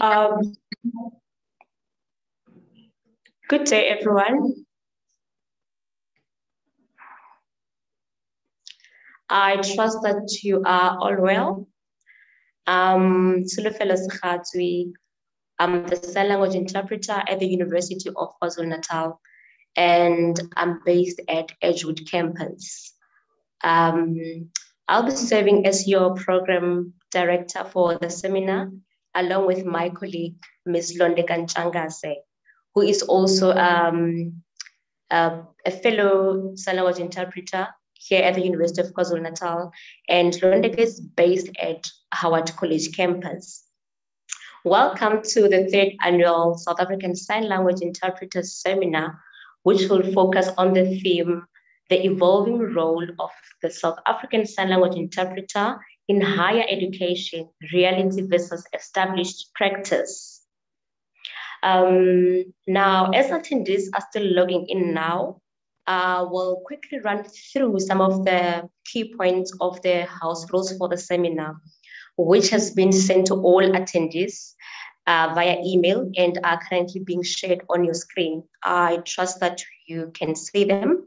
Um, good day, everyone. I trust that you are all well. Um, Sikhatsui, I'm the sign language interpreter at the University of KwaZulu-Natal, and I'm based at Edgewood campus. Um, I'll be serving as your program director for the seminar, along with my colleague, Ms. Londeka Ntshangase, who is also um, a, a fellow sign language interpreter here at the University of KwaZulu-Natal, and Londeka is based at Howard College campus. Welcome to the third annual South African Sign Language Interpreters Seminar, which will focus on the theme, the evolving role of the South African Sign Language Interpreter in higher education, reality versus established practice. Um, now, as attendees are still logging in now, uh, we'll quickly run through some of the key points of the house rules for the seminar, which has been sent to all attendees uh, via email and are currently being shared on your screen. I trust that you can see them.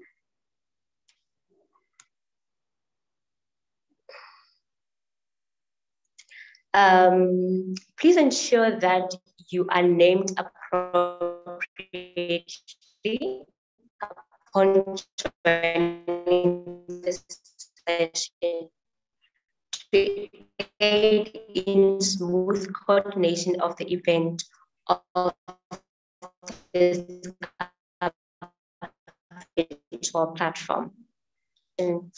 Um, please ensure that you are named appropriately upon joining this session to aid in smooth coordination of the event of this virtual platform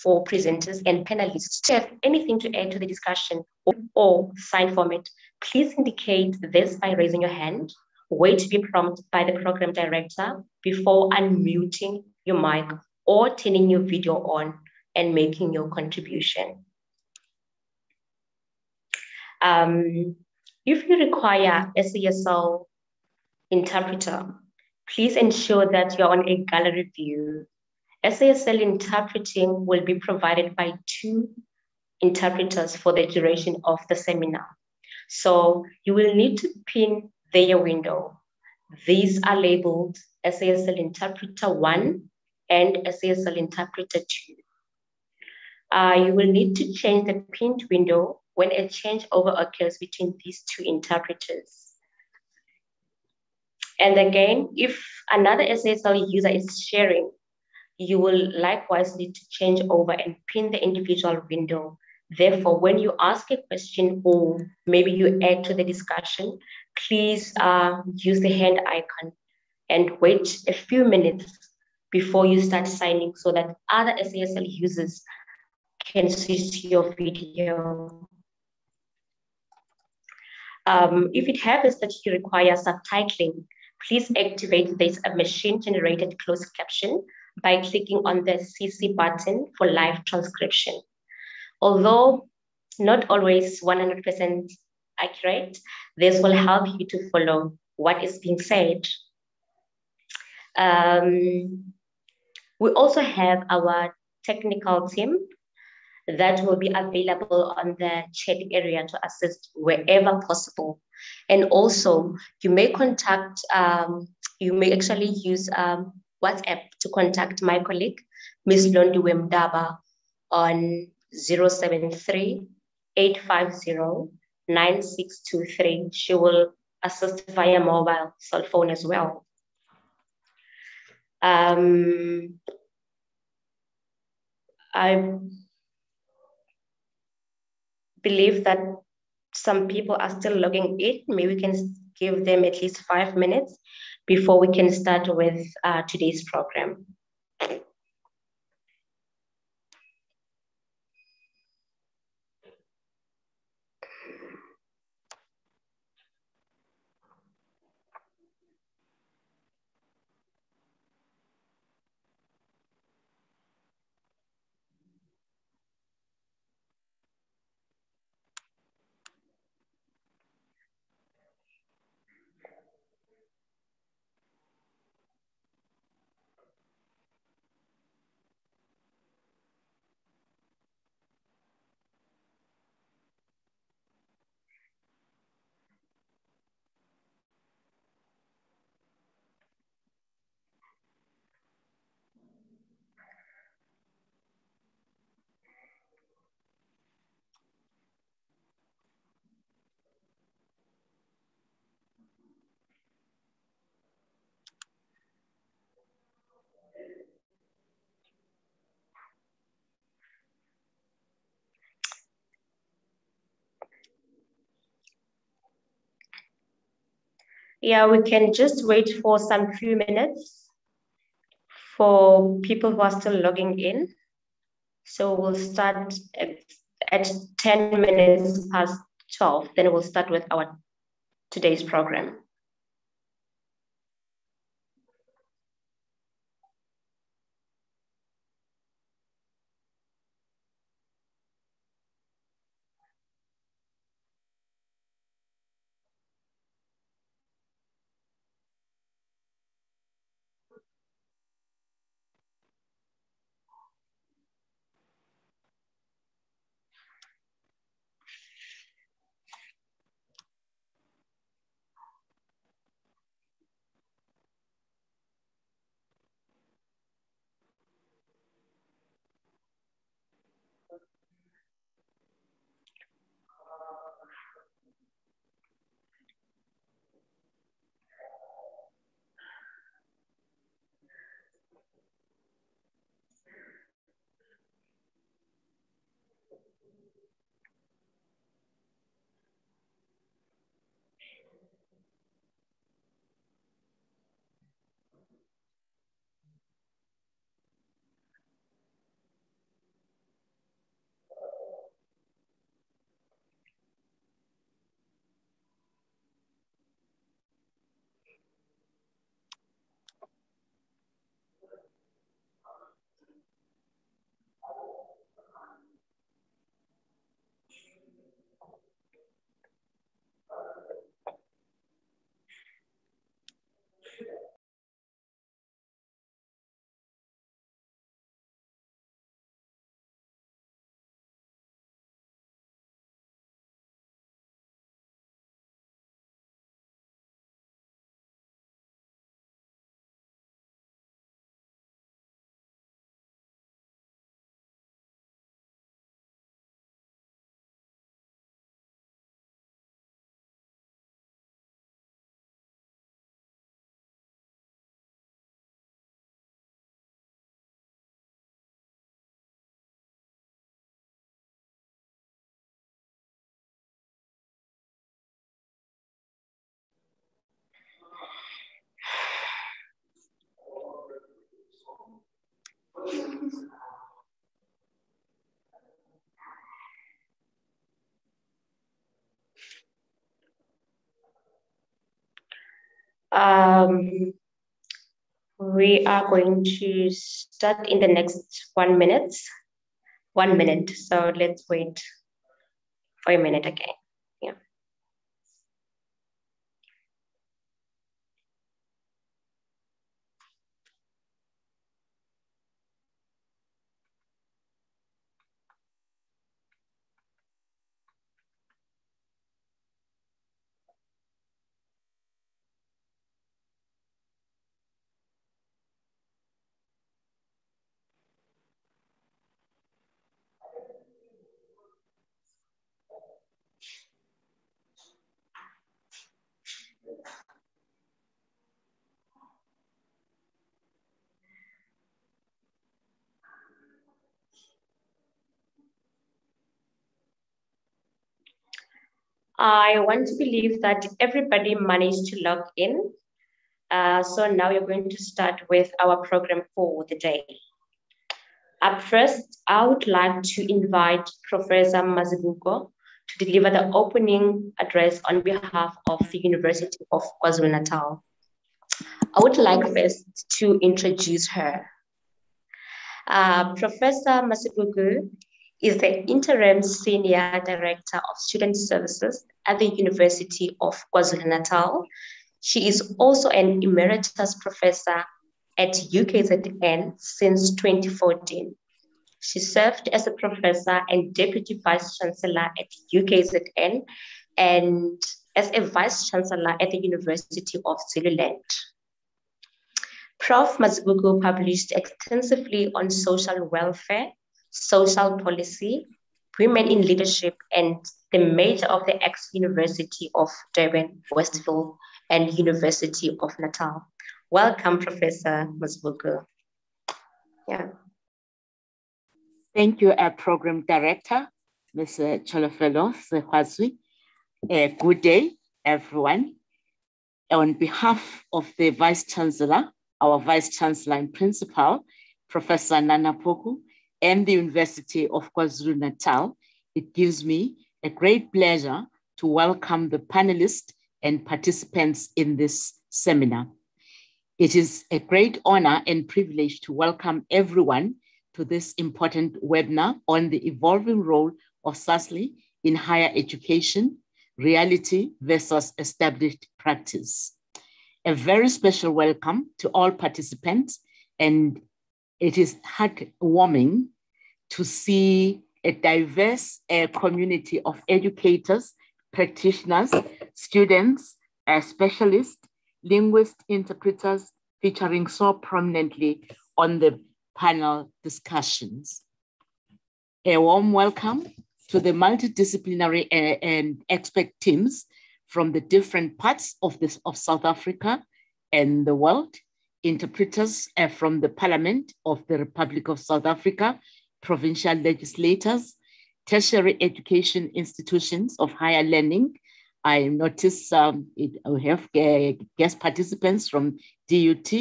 for presenters and panelists. You have anything to add to the discussion or, or sign format, please indicate this by raising your hand. Wait to be prompted by the program director before unmuting your mic or turning your video on and making your contribution. Um, if you require SASL interpreter, please ensure that you're on a gallery view. SASL interpreting will be provided by two interpreters for the duration of the seminar. So you will need to pin their window. These are labeled SASL Interpreter 1 and SASL Interpreter 2. Uh, you will need to change the pinned window when a changeover occurs between these two interpreters. And again, if another SASL user is sharing, you will likewise need to change over and pin the individual window. Therefore, when you ask a question or maybe you add to the discussion, please uh, use the hand icon and wait a few minutes before you start signing so that other SASL users can switch your video. Um, if it happens that you require subtitling, please activate this machine-generated closed caption by clicking on the CC button for live transcription. Although not always 100% accurate, this will help you to follow what is being said. Um, we also have our technical team that will be available on the chat area to assist wherever possible. And also, you may contact, um, you may actually use um, WhatsApp to contact my colleague, Ms. Londi Wemdaba, on 073 850 9623. She will assist via mobile cell phone as well. Um, I believe that some people are still logging in. Maybe we can give them at least five minutes before we can start with uh, today's program. Yeah, we can just wait for some few minutes for people who are still logging in. So we'll start at, at 10 minutes past 12, then we'll start with our today's program. Um, we are going to start in the next one minute. One minute. So let's wait for a minute again. Yeah. I want to believe that everybody managed to log in. Uh, so now we're going to start with our program for the day. Up first, I would like to invite Professor Mazibuko to deliver the opening address on behalf of the University of KwaZulu-Natal. I would like first to introduce her. Uh, Professor Mazibuko is the interim senior director of student services at the University of KwaZulu-Natal. She is also an emeritus professor at UKZN since 2014. She served as a professor and deputy vice chancellor at UKZN and as a vice chancellor at the University of Zululand. Prof. Mazibuko published extensively on social welfare social policy, women in leadership, and the major of the ex-University of Durban, Westville, and University of Natal. Welcome, Professor Mazibuko. Yeah. Thank you, our Program Director, Mr. Cholofelo Sehwazwi. Uh, good day, everyone. on behalf of the Vice Chancellor, our Vice Chancellor and Principal, Professor Nana Poku, and the University of KwaZulu-Natal, it gives me a great pleasure to welcome the panelists and participants in this seminar. It is a great honor and privilege to welcome everyone to this important webinar on the evolving role of SASLI in higher education, reality versus established practice. A very special welcome to all participants, and it is heartwarming to see a diverse uh, community of educators, practitioners, students, uh, specialists, linguists, interpreters, featuring so prominently on the panel discussions. A warm welcome to the multidisciplinary uh, and expert teams from the different parts of, this, of South Africa and the world, interpreters uh, from the Parliament of the Republic of South Africa, provincial legislators, tertiary education institutions of higher learning. I notice um, it, we have uh, guest participants from DUT,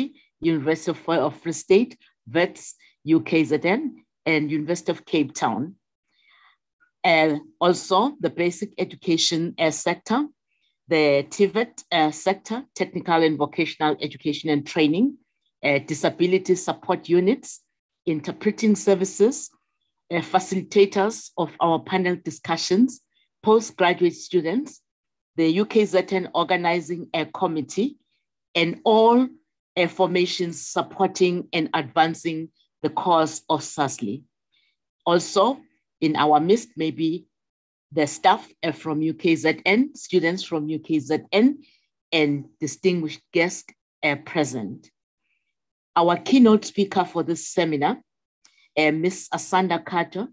University of, of Free State, WITS, UKZN, and University of Cape Town. Uh, also, the basic education uh, sector, the TVET uh, sector, technical and vocational education and training, uh, disability support units, interpreting services, uh, facilitators of our panel discussions, postgraduate students, the UKZN organizing a committee, and all uh, formations supporting and advancing the cause of SASLI. Also, in our midst, maybe the staff from UKZN, students from UKZN, and distinguished guests are present. Our keynote speaker for this seminar, uh, Ms. Asanda Carter,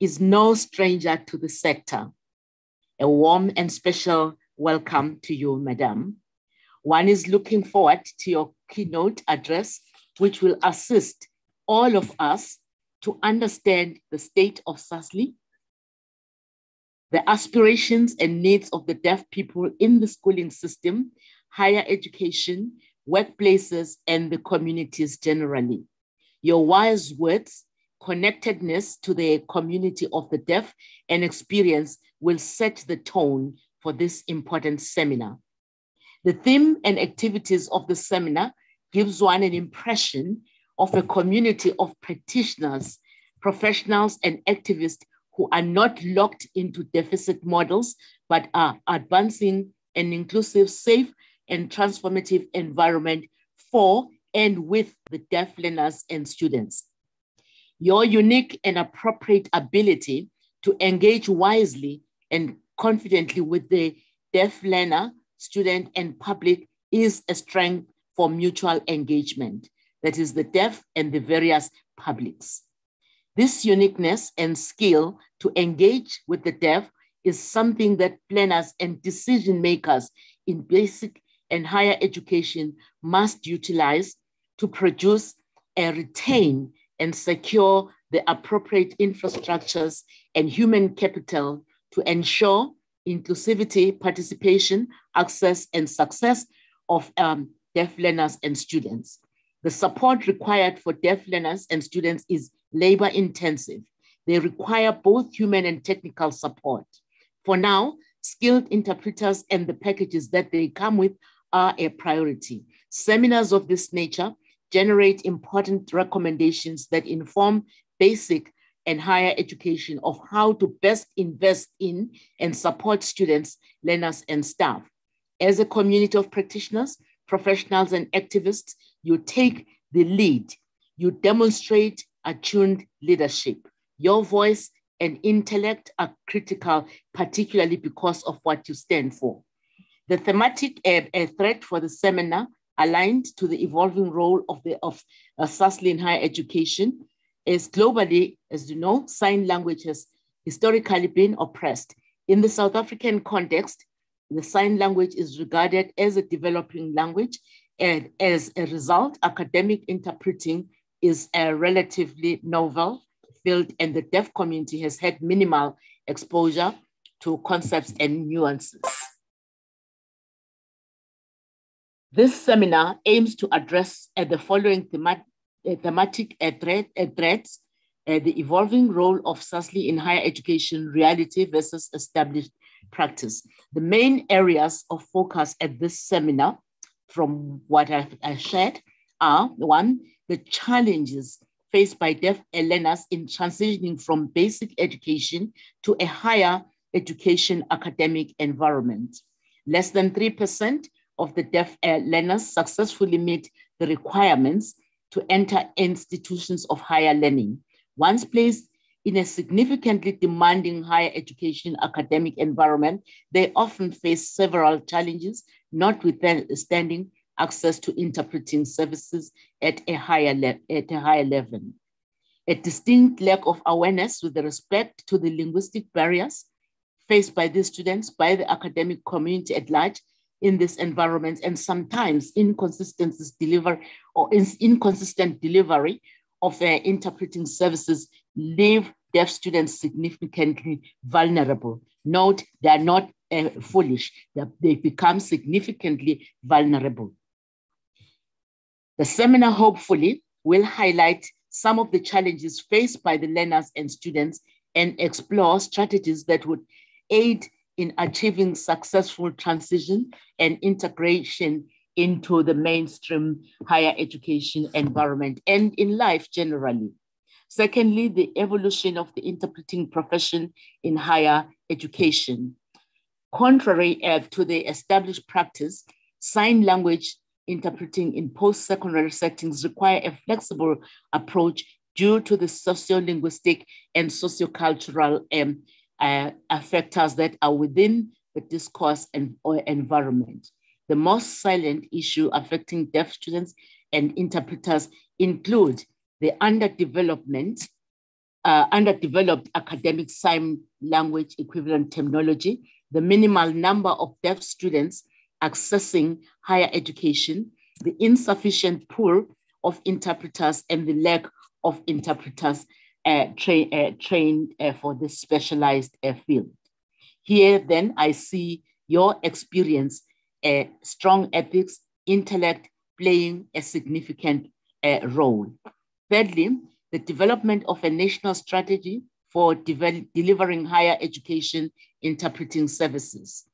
is no stranger to the sector. A warm and special welcome to you, Madam. One is looking forward to your keynote address, which will assist all of us to understand the state of SASLI, the aspirations and needs of the deaf people in the schooling system, higher education, workplaces, and the communities generally. Your wise words, connectedness to the community of the deaf, and experience will set the tone for this important seminar. The theme and activities of the seminar gives one an impression of a community of practitioners, professionals, and activists who are not locked into deficit models, but are advancing an inclusive, safe, and transformative environment for and with the deaf learners and students. Your unique and appropriate ability to engage wisely and confidently with the deaf learner, student, and public is a strength for mutual engagement that is the deaf and the various publics. This uniqueness and skill to engage with the deaf is something that planners and decision makers in basic and higher education must utilize to produce and retain and secure the appropriate infrastructures and human capital to ensure inclusivity, participation, access, and success of um, deaf learners and students. The support required for deaf learners and students is labor intensive. They require both human and technical support. For now, skilled interpreters and the packages that they come with are a priority. Seminars of this nature generate important recommendations that inform basic and higher education of how to best invest in and support students, learners, and staff. As a community of practitioners, professionals, and activists, you take the lead. You demonstrate attuned leadership. Your voice and intellect are critical, particularly because of what you stand for. The thematic uh, threat for the seminar aligned to the evolving role of, the, of uh, SASLI in higher education is globally, as you know, sign language has historically been oppressed. In the South African context, the sign language is regarded as a developing language and as a result, academic interpreting is a relatively novel field and the deaf community has had minimal exposure to concepts and nuances. This seminar aims to address uh, the following themat uh, thematic uh, threat, uh, threats, uh, the evolving role of SASLI in higher education reality versus established practice. The main areas of focus at this seminar, from what I've, I've shared, are one, the challenges faced by deaf learners in transitioning from basic education to a higher education academic environment. Less than 3% of the deaf learners successfully meet the requirements to enter institutions of higher learning. Once placed in a significantly demanding higher education academic environment, they often face several challenges, notwithstanding access to interpreting services at a higher, at a higher level. A distinct lack of awareness with respect to the linguistic barriers faced by these students, by the academic community at large in this environment, and sometimes inconsistencies deliver or inconsistent delivery of uh, interpreting services leave deaf students significantly vulnerable. Note, they are not uh, foolish, they become significantly vulnerable. The seminar hopefully will highlight some of the challenges faced by the learners and students and explore strategies that would aid in achieving successful transition and integration into the mainstream higher education environment and in life generally. Secondly, the evolution of the interpreting profession in higher education. Contrary uh, to the established practice, sign language interpreting in post-secondary settings require a flexible approach due to the socio-linguistic and socio-cultural um, uh, factors that are within the discourse and or environment. The most silent issue affecting deaf students and interpreters include the underdevelopment, uh, underdeveloped academic sign language equivalent terminology, the minimal number of deaf students accessing higher education, the insufficient pool of interpreters, and the lack of interpreters uh, tra uh, trained uh, for this specialized uh, field. Here, then, I see your experience, uh, strong ethics, intellect playing a significant uh, role. Thirdly, the development of a national strategy for delivering higher education interpreting services.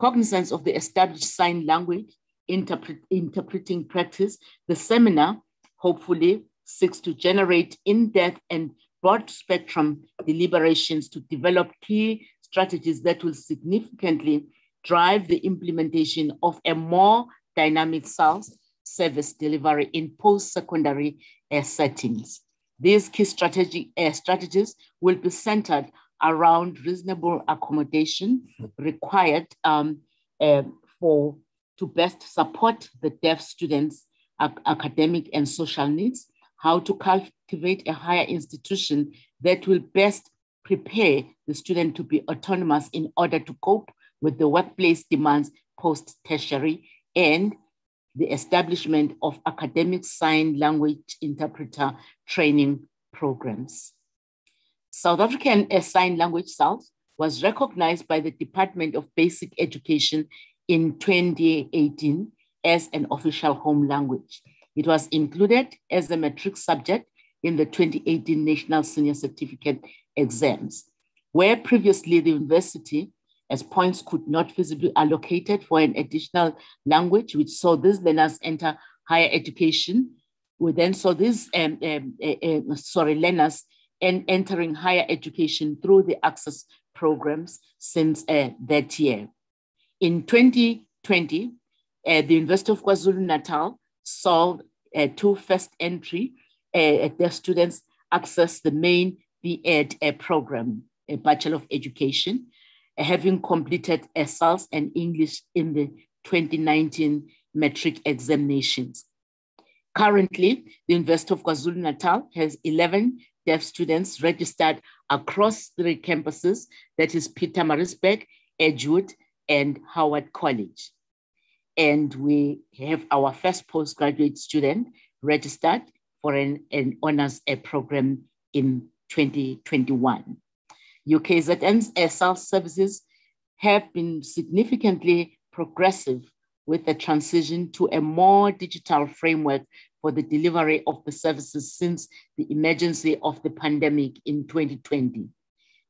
Cognizance of the established sign language interpret interpreting practice, the seminar hopefully seeks to generate in-depth and broad spectrum deliberations to develop key strategies that will significantly drive the implementation of a more dynamic SASL service delivery in post-secondary uh, settings. These key strategy, uh, strategies will be centered around reasonable accommodation required um, uh, for to best support the deaf students' ac academic and social needs, how to cultivate a higher institution that will best prepare the student to be autonomous in order to cope with the workplace demands post-tertiary and the establishment of academic sign language interpreter training programs. South African Sign Language South was recognized by the Department of Basic Education in 2018 as an official home language. It was included as a matric subject in the 2018 National Senior Certificate exams, where previously the university as points could not feasibly allocated for an additional language, which saw these learners enter higher education. We then saw these um, um, uh, uh, sorry learners and entering higher education through the access programs since uh, that year. In 2020, uh, the University of KwaZulu-Natal saw uh, two first entry uh, their students access the main B.Ed uh, program, a Bachelor of Education, having completed SLs and English in the 2019 matric examinations. Currently, the University of KwaZulu-Natal has 11 deaf students registered across three campuses, that is Pietermaritzburg, Edgewood, and Howard College. And we have our first postgraduate student registered for an, an honors program in 2021. UKZN's SASL services have been significantly progressive with the transition to a more digital framework for the delivery of the services since the emergency of the pandemic in 2020.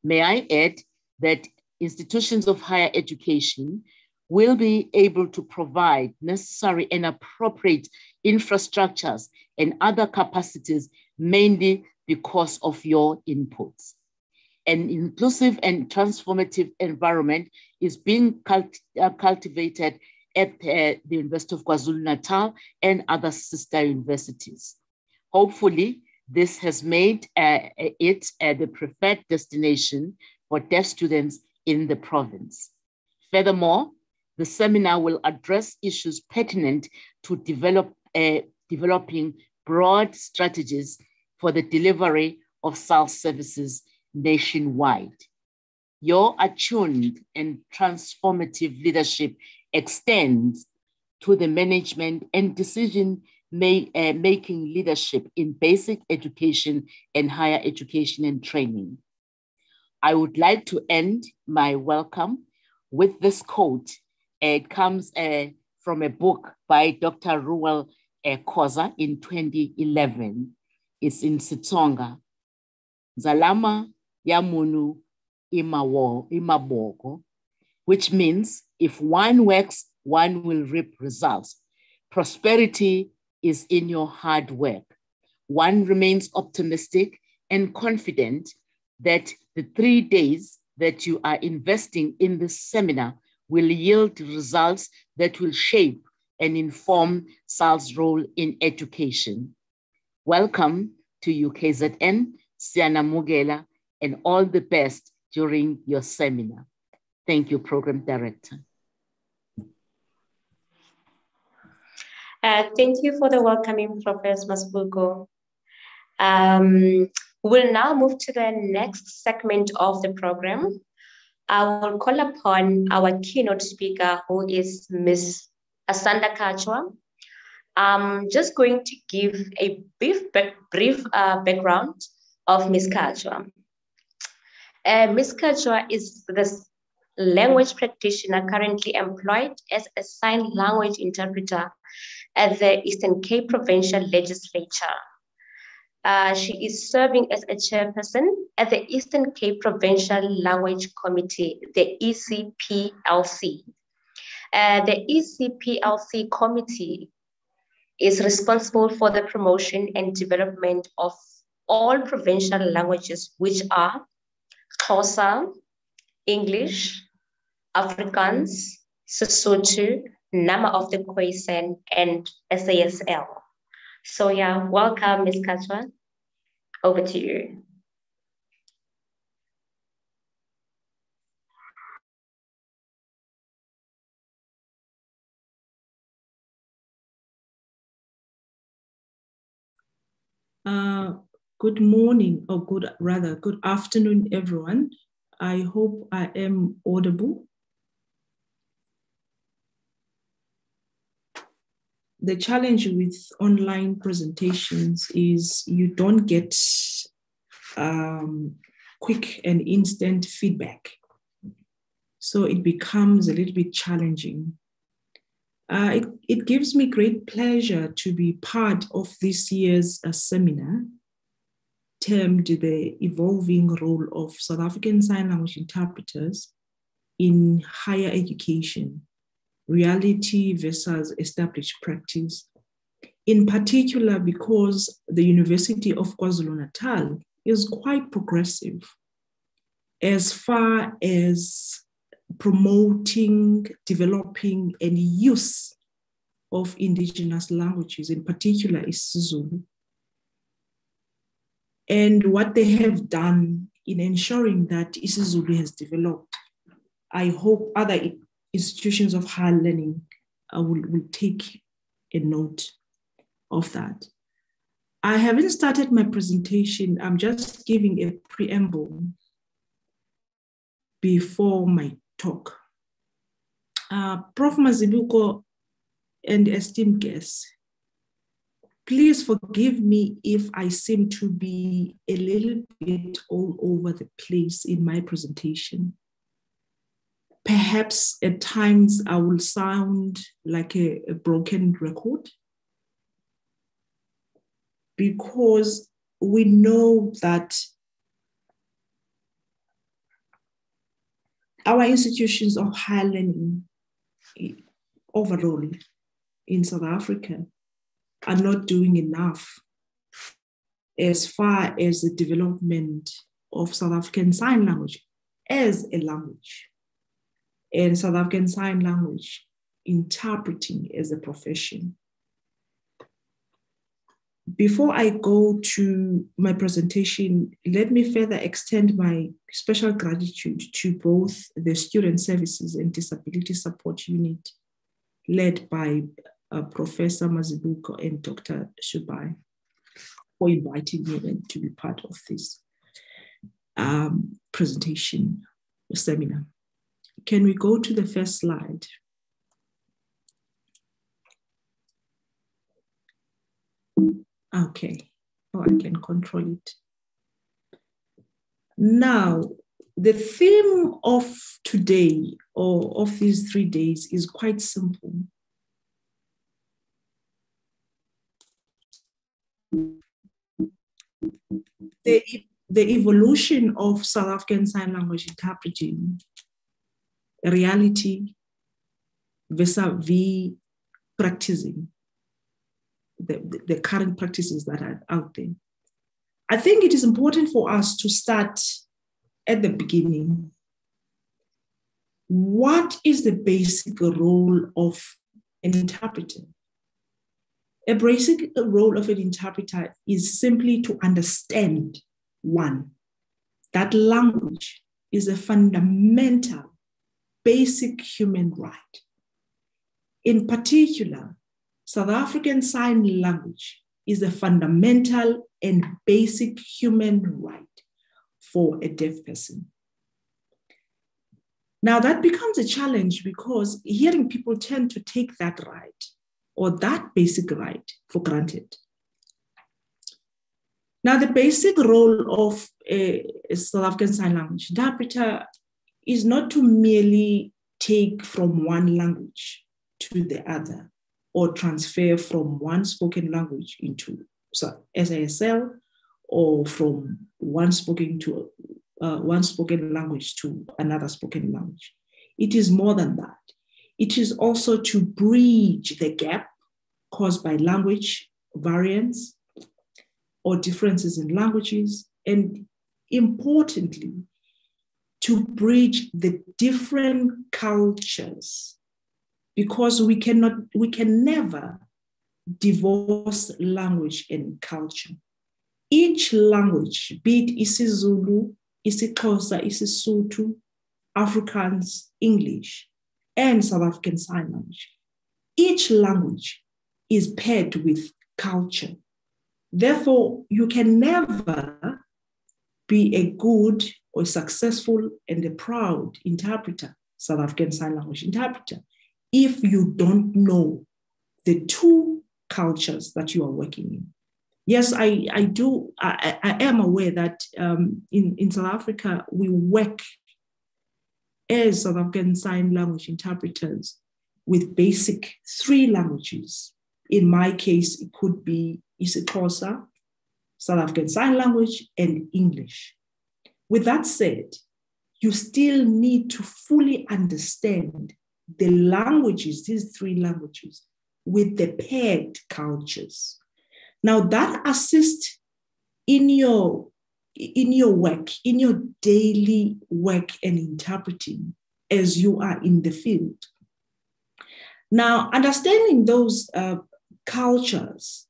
May I add that institutions of higher education will be able to provide necessary and appropriate infrastructures and other capacities mainly because of your inputs. An inclusive and transformative environment is being cult uh, cultivated at uh, the University of KwaZulu-Natal and other sister universities. Hopefully, this has made uh, it uh, the preferred destination for deaf students in the province. Furthermore, the seminar will address issues pertinent to develop, uh, developing broad strategies for the delivery of SASL services nationwide. Your attuned and transformative leadership extends to the management and decision make, uh, making leadership in basic education and higher education and training. I would like to end my welcome with this quote. It comes uh, from a book by Dr. Reuel uh, Khoza in 2011. It's in Xitsonga. Zalama Yamunu Imaboko, which means if one works, one will reap results. Prosperity is in your hard work. One remains optimistic and confident that the three days that you are investing in this seminar will yield results that will shape and inform SAL's role in education. Welcome to UKZN, Siana Mugela, and all the best during your seminar. Thank you, Program Director. Uh, thank you for the welcoming, Professor Mazibuko. Um, we'll now move to the next segment of the program. I will call upon our keynote speaker, who is Ms. Asanda Kachwa. I'm just going to give a brief, brief uh, background of Ms. Kachwa. Uh, Ms. Kachwa is the language practitioner currently employed as a sign language interpreter at the Eastern Cape Provincial Legislature. Uh, she is serving as a chairperson at the Eastern Cape Provincial Language Committee, the ECPLC. Uh, the ECPLC committee is responsible for the promotion and development of all provincial languages, which are Xhosa, English, Afrikaans, Sesotho, Nama of the Khoisan, and SASL. So yeah, welcome, Ms. Kachwa. Over to you. Uh, good morning, or good rather, good afternoon, everyone. I hope I am audible. The challenge with online presentations is you don't get um, quick and instant feedback. So it becomes a little bit challenging. Uh, it, it gives me great pleasure to be part of this year's uh, seminar termed the evolving role of South African Sign Language interpreters in higher education reality versus established practice. In particular, because the University of KwaZulu Natal is quite progressive as far as promoting, developing, and use of indigenous languages, in particular isiZulu. And what they have done in ensuring that isiZulu has developed, I hope other institutions of higher learning uh, will, will take a note of that. I haven't started my presentation. I'm just giving a preamble before my talk. Uh, Prof. Mazibuko and esteemed guests, please forgive me if I seem to be a little bit all over the place in my presentation perhaps at times I will sound like a, a broken record. Because we know that our institutions of higher learning overall in South Africa are not doing enough as far as the development of South African Sign Language as a language and South African Sign Language interpreting as a profession. Before I go to my presentation, let me further extend my special gratitude to both the Student Services and Disability Support Unit led by uh, Professor Mazibuko and Dr. Shubai for inviting me to be part of this um, presentation seminar. Can we go to the first slide? Okay, oh, I can control it. Now, the theme of today or of these three days is quite simple. The, the evolution of South African Sign Language interpreting reality vis-a-vis practicing the, the, current practices that are out there. I think it is important for us to start at the beginning. What is the basic role of an interpreter? A basic role of an interpreter is simply to understand one, that language is a fundamental, basic human right. In particular, South African Sign Language is a fundamental and basic human right for a deaf person. Now, that becomes a challenge because hearing people tend to take that right or that basic right for granted. Now, the basic role of a, South African Sign Language interpreter is not to merely take from one language to the other or transfer from one spoken language into SASL or from one spoken to uh, one spoken language to another spoken language. It is more than that. It is also to bridge the gap caused by language variants or differences in languages, and importantly, to bridge the different cultures because we cannot we can never divorce language and culture each language, be it isiZulu, isiXhosa, isiSotho, Afrikaans, English, and South African Sign Language, each language is paired with culture. Therefore, you can never be a good or successful and a proud interpreter, South African Sign Language interpreter, if you don't know the two cultures that you are working in yes, I, I do, I, I am aware that um, in, in South Africa, we work as South African Sign Language interpreters with basic three languages. In my case, it could be isiXhosa, South African Sign Language, and English. With that said, you still need to fully understand the languages, these three languages, with the paired cultures. Now that assists in your in your work, in your daily work and interpreting as you are in the field. Now, understanding those uh, cultures,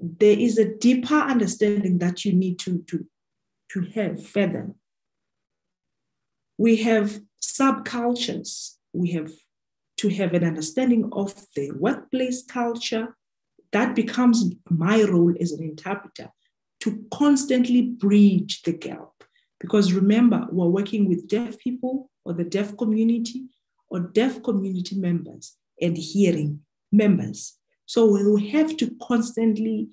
there is a deeper understanding that you need to, to, to have further. We have subcultures. We have to have an understanding of the workplace culture, that becomes my role as an interpreter to constantly bridge the gap. Because remember, we're working with deaf people or the deaf community or deaf community members and hearing members. So we will have to constantly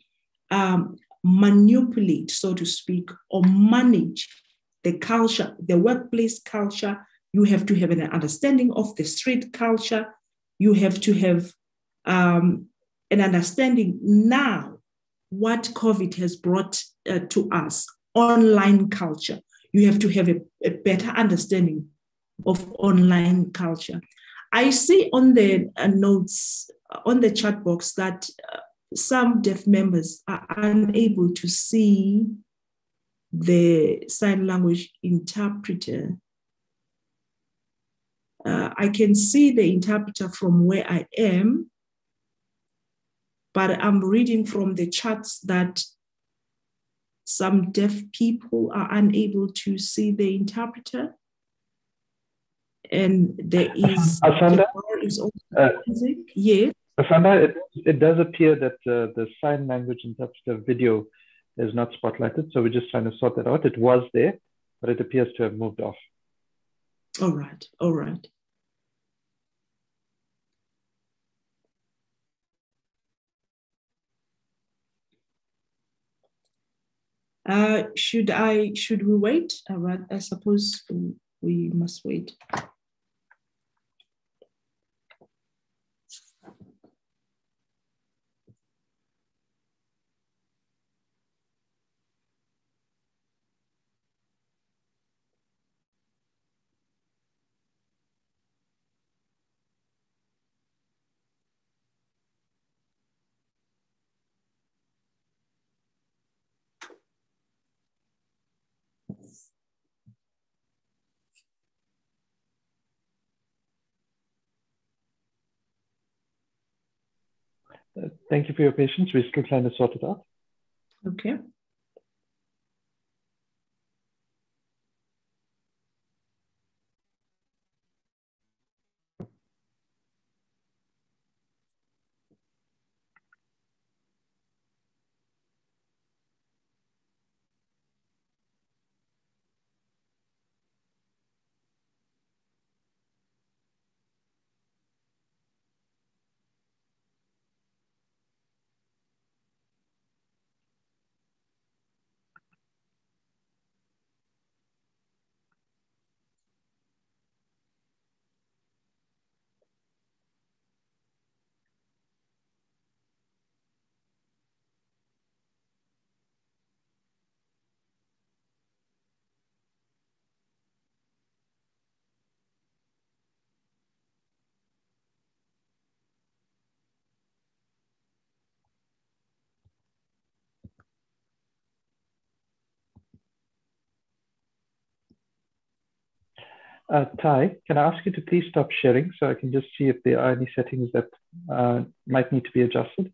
um, manipulate, so to speak, or manage the culture, the workplace culture You have to have an understanding of the street culture. You have to have um, an understanding now what COVID has brought uh, to us online culture. You have to have a, a, better understanding of online culture. I see on the uh, notes, on the chat box, that uh, some deaf members are unable to see the sign language interpreter. Uh, I can see the interpreter from where I am, but I'm reading from the charts that some deaf people are unable to see the interpreter. And there is, Asanda, is also uh, yes. Asanda, it, it does appear that uh, the sign language interpreter video is not spotlighted. So we're just trying to sort that out. It was there, but it appears to have moved off. All right, all right. Uh, should I, should we wait? Uh, I suppose we must wait. Thank you for your patience. We're still trying to sort it out. Okay. Uh, Ty, can I ask you to please stop sharing so I can just see if there are any settings that uh, might need to be adjusted?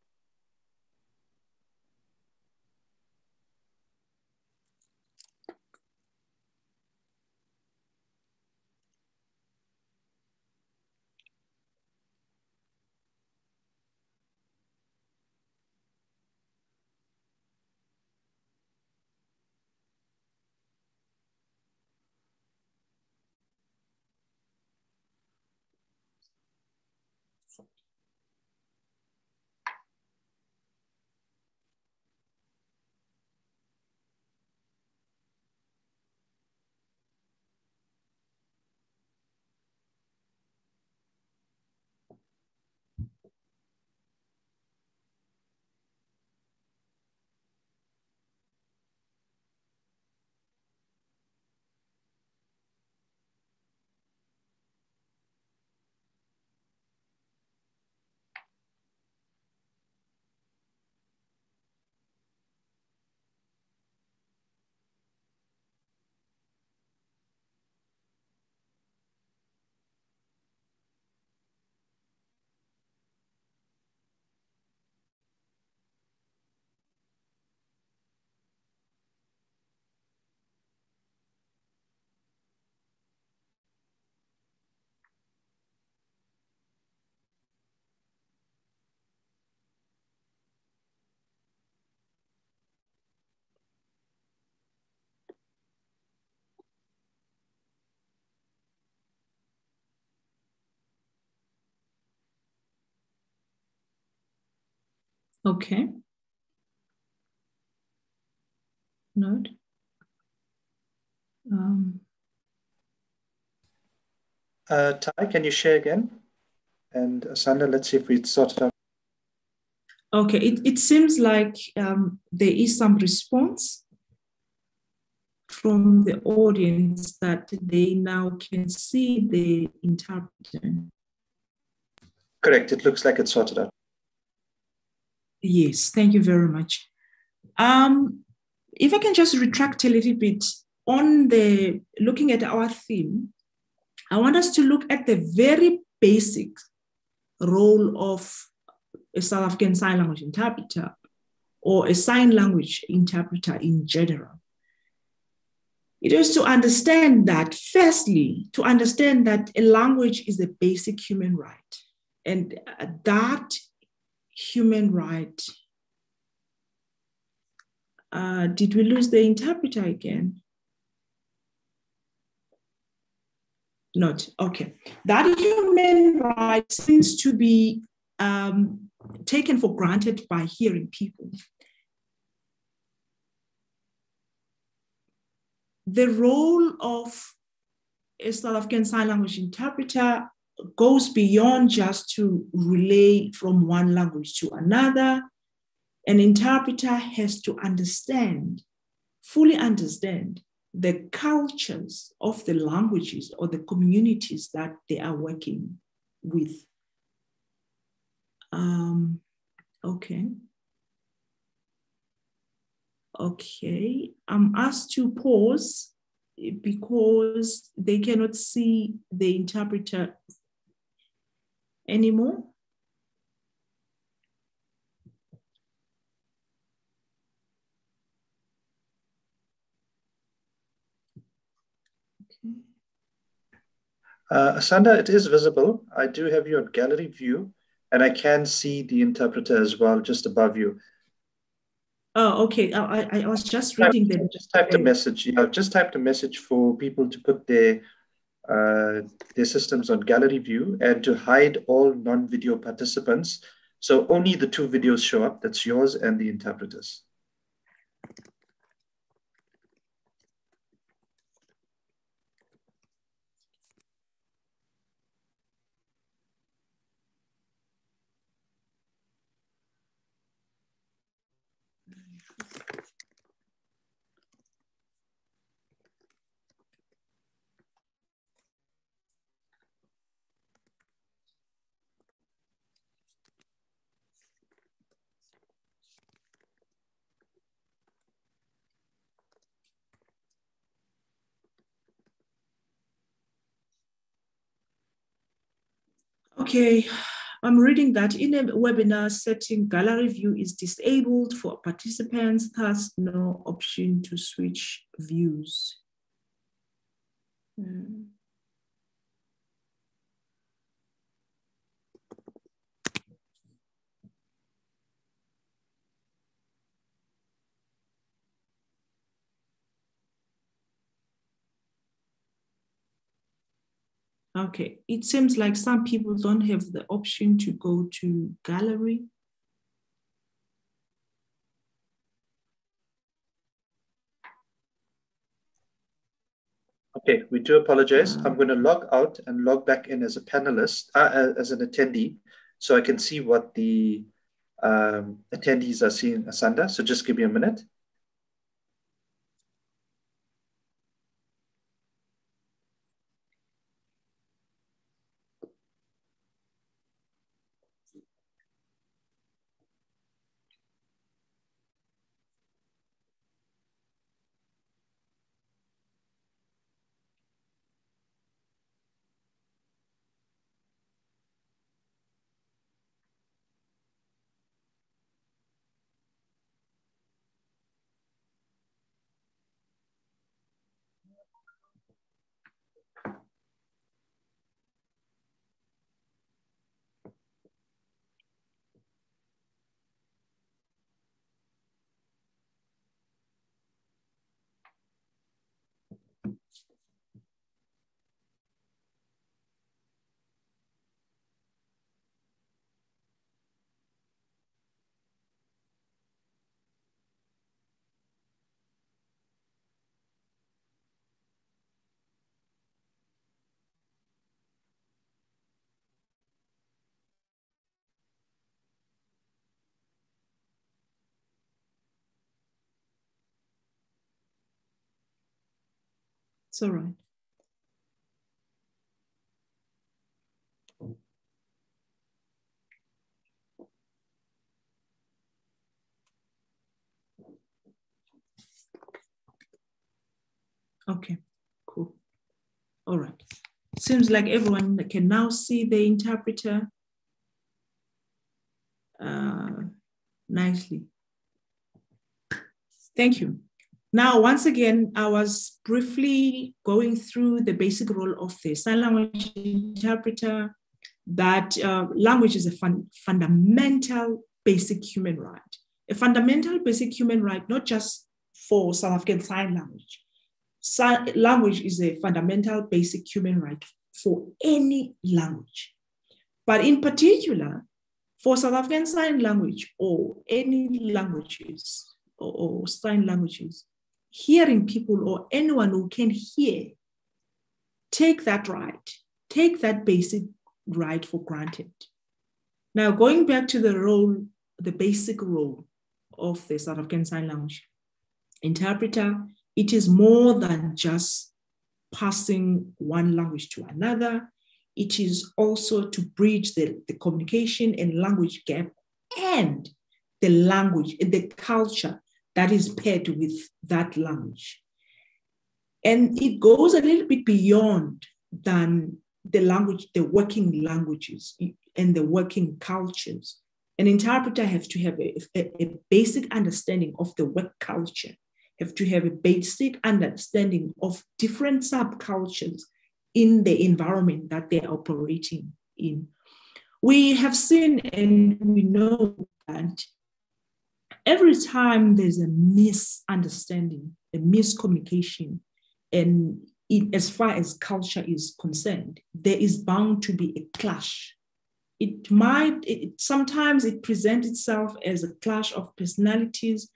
Okay. Note. Um, Uh, Ty, can you share again? And Asanda, let's see if we sort it out. Okay, it, it seems like um, there is some response from the audience that they now can see the interpreter. Correct. It looks like it's sorted out. Yes, thank you very much. Um, if I can just retract a little bit on the looking at our theme, I want us to look at the very basic role of a South African Sign Language interpreter or a sign language interpreter in general. It is to understand that, firstly, to understand that a language is a basic human right. And that human right, uh, did we lose the interpreter again? Not, okay. That human right seems to be um, taken for granted by hearing people. The role of a South African Sign Language interpreter goes beyond just to relay from one language to another. An interpreter has to understand, fully understand the cultures of the languages or the communities that they are working with. Um, okay. Okay, I'm asked to pause because they cannot see the interpreter anymore. Uh, Asanda, it is visible. I do have you on gallery view, and I can see the interpreter as well just above you. Oh, okay. I, I was just reading them. Just typed a message. Yeah, just typed a message for people to put their uh, their systems on gallery view and to hide all non-video participants. So only the two videos show up. That's yours and the interpreters. Okay, I'm reading that in a webinar setting, gallery view is disabled for participants, thus no option to switch views. Mm. Okay, it seems like some people don't have the option to go to gallery. Okay, we do apologize. I'm going to log out and log back in as a panelist, uh, as an attendee, so I can see what the um, attendees are seeing, Asanda. So just give me a minute. It's all right. Okay, cool. All right. Seems like everyone can now see the interpreter uh, nicely. Thank you. Now, once again, I was briefly going through the basic role of the sign language interpreter, that uh, language is a fun fundamental basic human right. A fundamental basic human right, not just for South African Sign Language, Sign, language is a fundamental basic human right for any language. But in particular, for South African Sign Language or any languages or, or sign languages, hearing people or anyone who can hear, take that right, take that basic right for granted. Now, going back to the role, the basic role of the South African Sign Language interpreter, it is more than just passing one language to another. It is also to bridge the, the communication and language gap and the language, the culture that is paired with that language. And it goes a little bit beyond than the language, the working languages and the working cultures. An interpreter has to have a, a, a basic understanding of the work culture have to have a basic understanding of different subcultures in the environment that they're operating in. We have seen and we know that every time there's a misunderstanding, a miscommunication, and it, as far as culture is concerned, there is bound to be a clash. It might, it, sometimes it presents itself as a clash of personalities,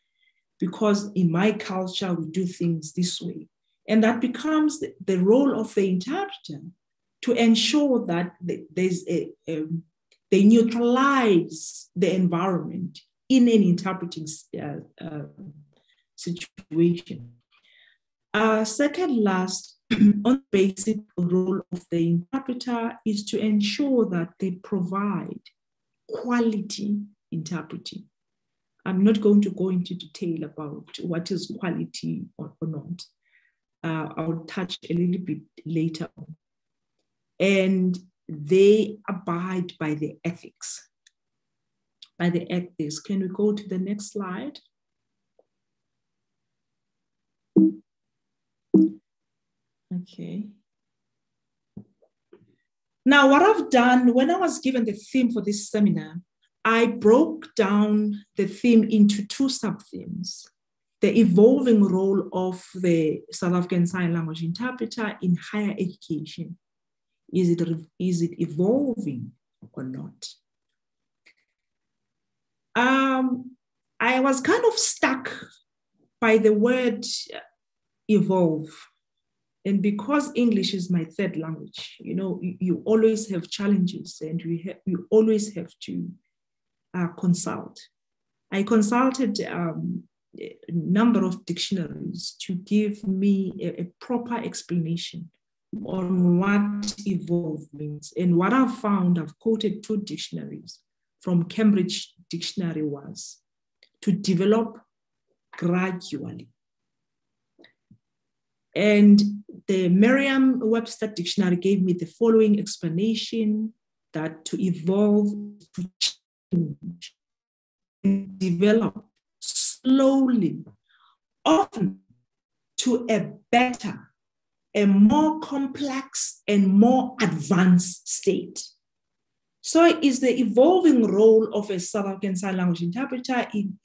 because in my culture, we do things this way. And that becomes the, the role of the interpreter to ensure that there's a, a, they neutralize the environment in an interpreting uh, uh, situation. Uh, second last, on basic role of the interpreter is to ensure that they provide quality interpreting. I'm not going to go into detail about what is quality or, or not. Uh, I'll touch a little bit later on. And they abide by the ethics. By the actors. Can we go to the next slide? Okay. Now, what I've done when I was given the theme for this seminar, I broke down the theme into two sub themes the evolving role of the South African Sign Language interpreter in higher education. Is it, is it evolving or not? Um, I was kind of stuck by the word evolve. And because English is my third language, you know, you, you always have challenges and you, ha- you always have to uh, consult. I consulted um, a number of dictionaries to give me a, a, proper explanation on what evolve means. And what I've found, I've quoted two dictionaries from Cambridge Dictionary was to develop gradually. And the Merriam Webster Dictionary gave me the following explanation that to evolve, to change and develop slowly, often to a better, a more complex, and more advanced state. So is the evolving role of a South African Sign Language interpreter in,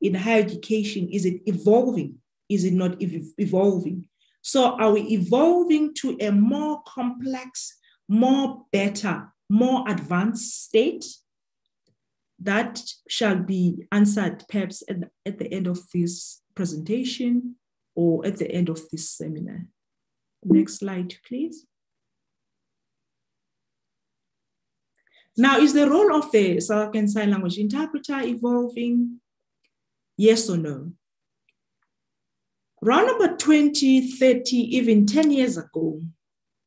in higher education, is it evolving? Is it not evolving? So are we evolving to a more complex, more better, more advanced state? that shall be answered perhaps at at the end of this presentation or at the end of this seminar. Next slide, please. Now, is the role of the South African Sign Language interpreter evolving? Yes or no? Around about 20, 30, even 10 years ago,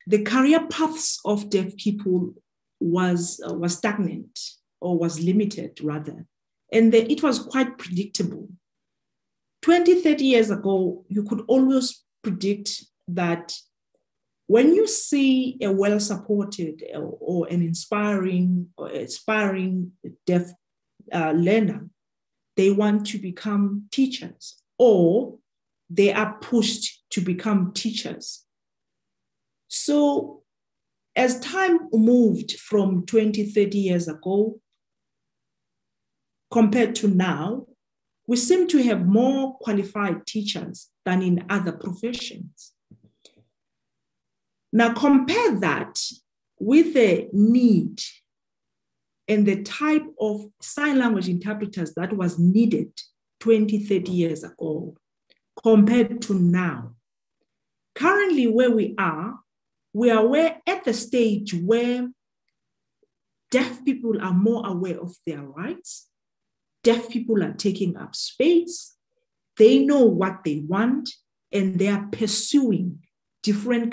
the career paths of deaf people was, uh, was stagnant or was limited rather. And the, it was quite predictable. 20, 30 years ago, you could always predict that when you see a well supported or, or, an inspiring or aspiring deaf uh, learner, they want to become teachers or they are pushed to become teachers. So, as time moved from 20, 30 years ago compared to now, we seem to have more qualified teachers than in other professions. Now, compare that with the need and the type of sign language interpreters that was needed 20, 30 years ago compared to now. Currently, where we are, we are where, at the stage where deaf people are more aware of their rights, deaf people are taking up space, they know what they want, and they are pursuing different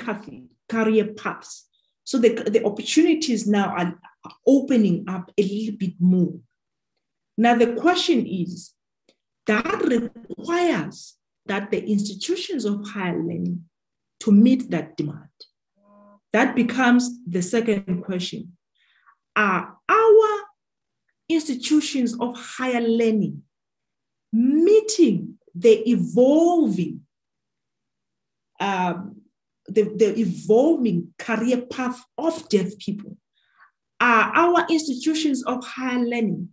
career paths. So the, the opportunities now are opening up a little bit more. Now, the question is that requires that the institutions of higher learning to meet that demand. That becomes the second question. Are our institutions of higher learning meeting the evolving um, the, the evolving career path of deaf people? Are our institutions of higher learning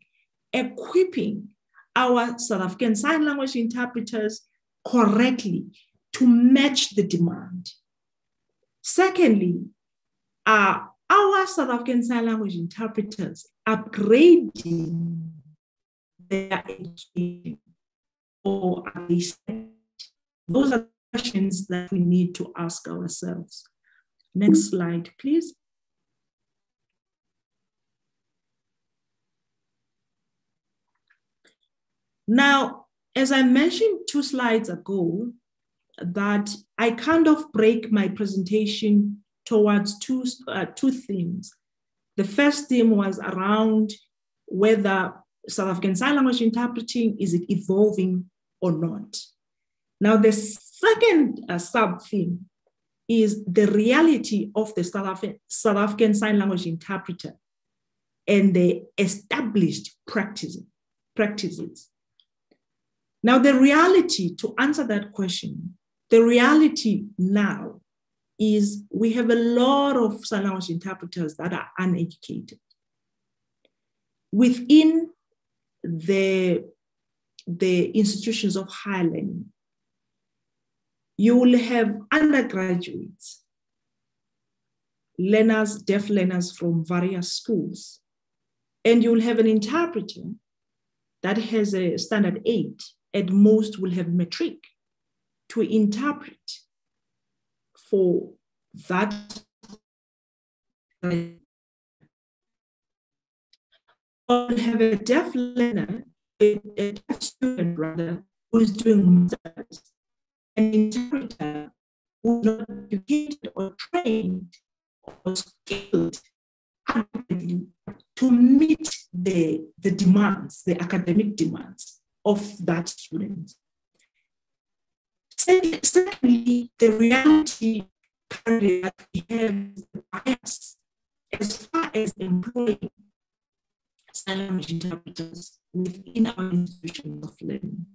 equipping our South African Sign Language interpreters correctly to match the demand? Secondly, are our South African Sign Language interpreters upgrading their education or are they Those are questions that we need to ask ourselves. Next slide, please. Now, as I mentioned two slides ago, that I kind of break my presentation towards two, uh, two themes. The first theme was around whether South African Sign Language interpreting is it evolving or not. Now, the second uh, sub theme is the reality of the South, Af- South African Sign Language interpreter and the established practices. practices. Now, the reality, to answer that question, the reality now is we have a lot of sign language interpreters that are uneducated. Within the, the institutions of higher learning, you will have undergraduates, learners, deaf learners from various schools, and you will have an interpreter that has a standard eight at most will have matric to interpret for that. Or have a deaf learner, a, a deaf student rather, who is doing masters, an interpreter who is not educated or trained or skilled to meet the, the demands, the academic demands of that student. Secondly, the reality that we have bias as far as employing sign language interpreters within our institutions of learning.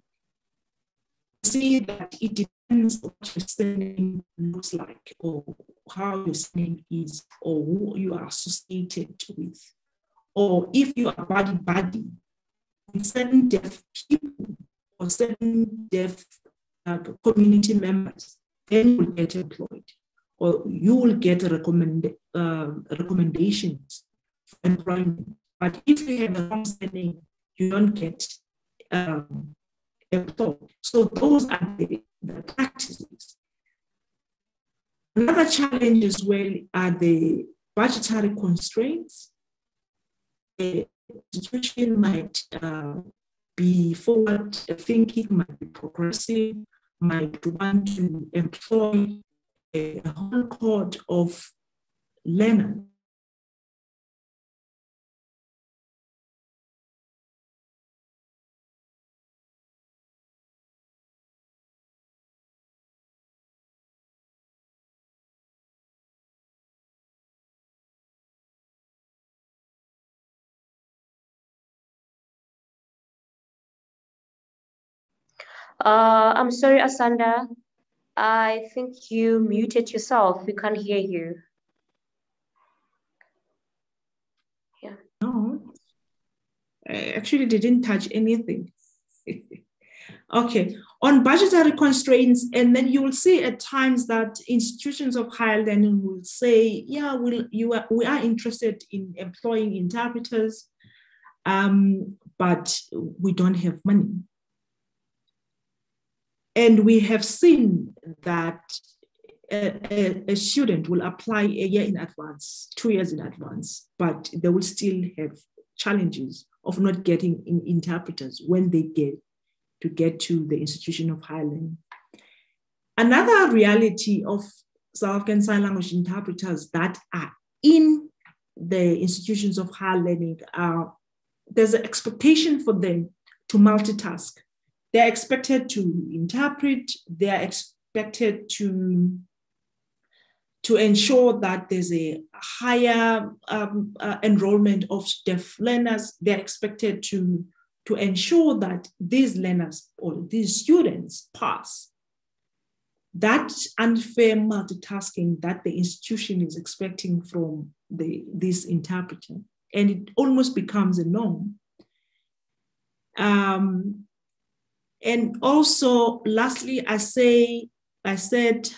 See that it depends what your surname looks like, or how your surname is, or who you are associated with, or if you are body buddy certain deaf people or certain deaf uh, community members, then you will get employed or you will get recommend, uh, recommendations for employment. But if you have a wrong surname, you don't get um, employed. So those are the, the practices. Another challenge as well are the budgetary constraints. The institution might uh, be forward thinking, might be progressive, might want to employ a whole cohort of learners Uh, I'm sorry, Asanda. I think you muted yourself. We can't hear you. Yeah. No, I actually didn't touch anything. okay, on budgetary constraints, and then you will see at times that institutions of higher learning will say, yeah, we'll, you are, we are interested in employing interpreters, um, but we don't have money. And we have seen that a, a, student will apply a year in advance, two years in advance, but they will still have challenges of not getting in interpreters when they get to get to the institution of higher learning. Another reality of South African Sign Language interpreters that are in the institutions of higher learning are there's an expectation for them to multitask they're expected to interpret, they're expected to, to ensure that there's a higher um, uh, enrollment of deaf learners. They're expected to, to ensure that these learners or these students pass. That unfair multitasking that the institution is expecting from the, this interpreter, and it almost becomes a norm. Um, and also, lastly, I say, I said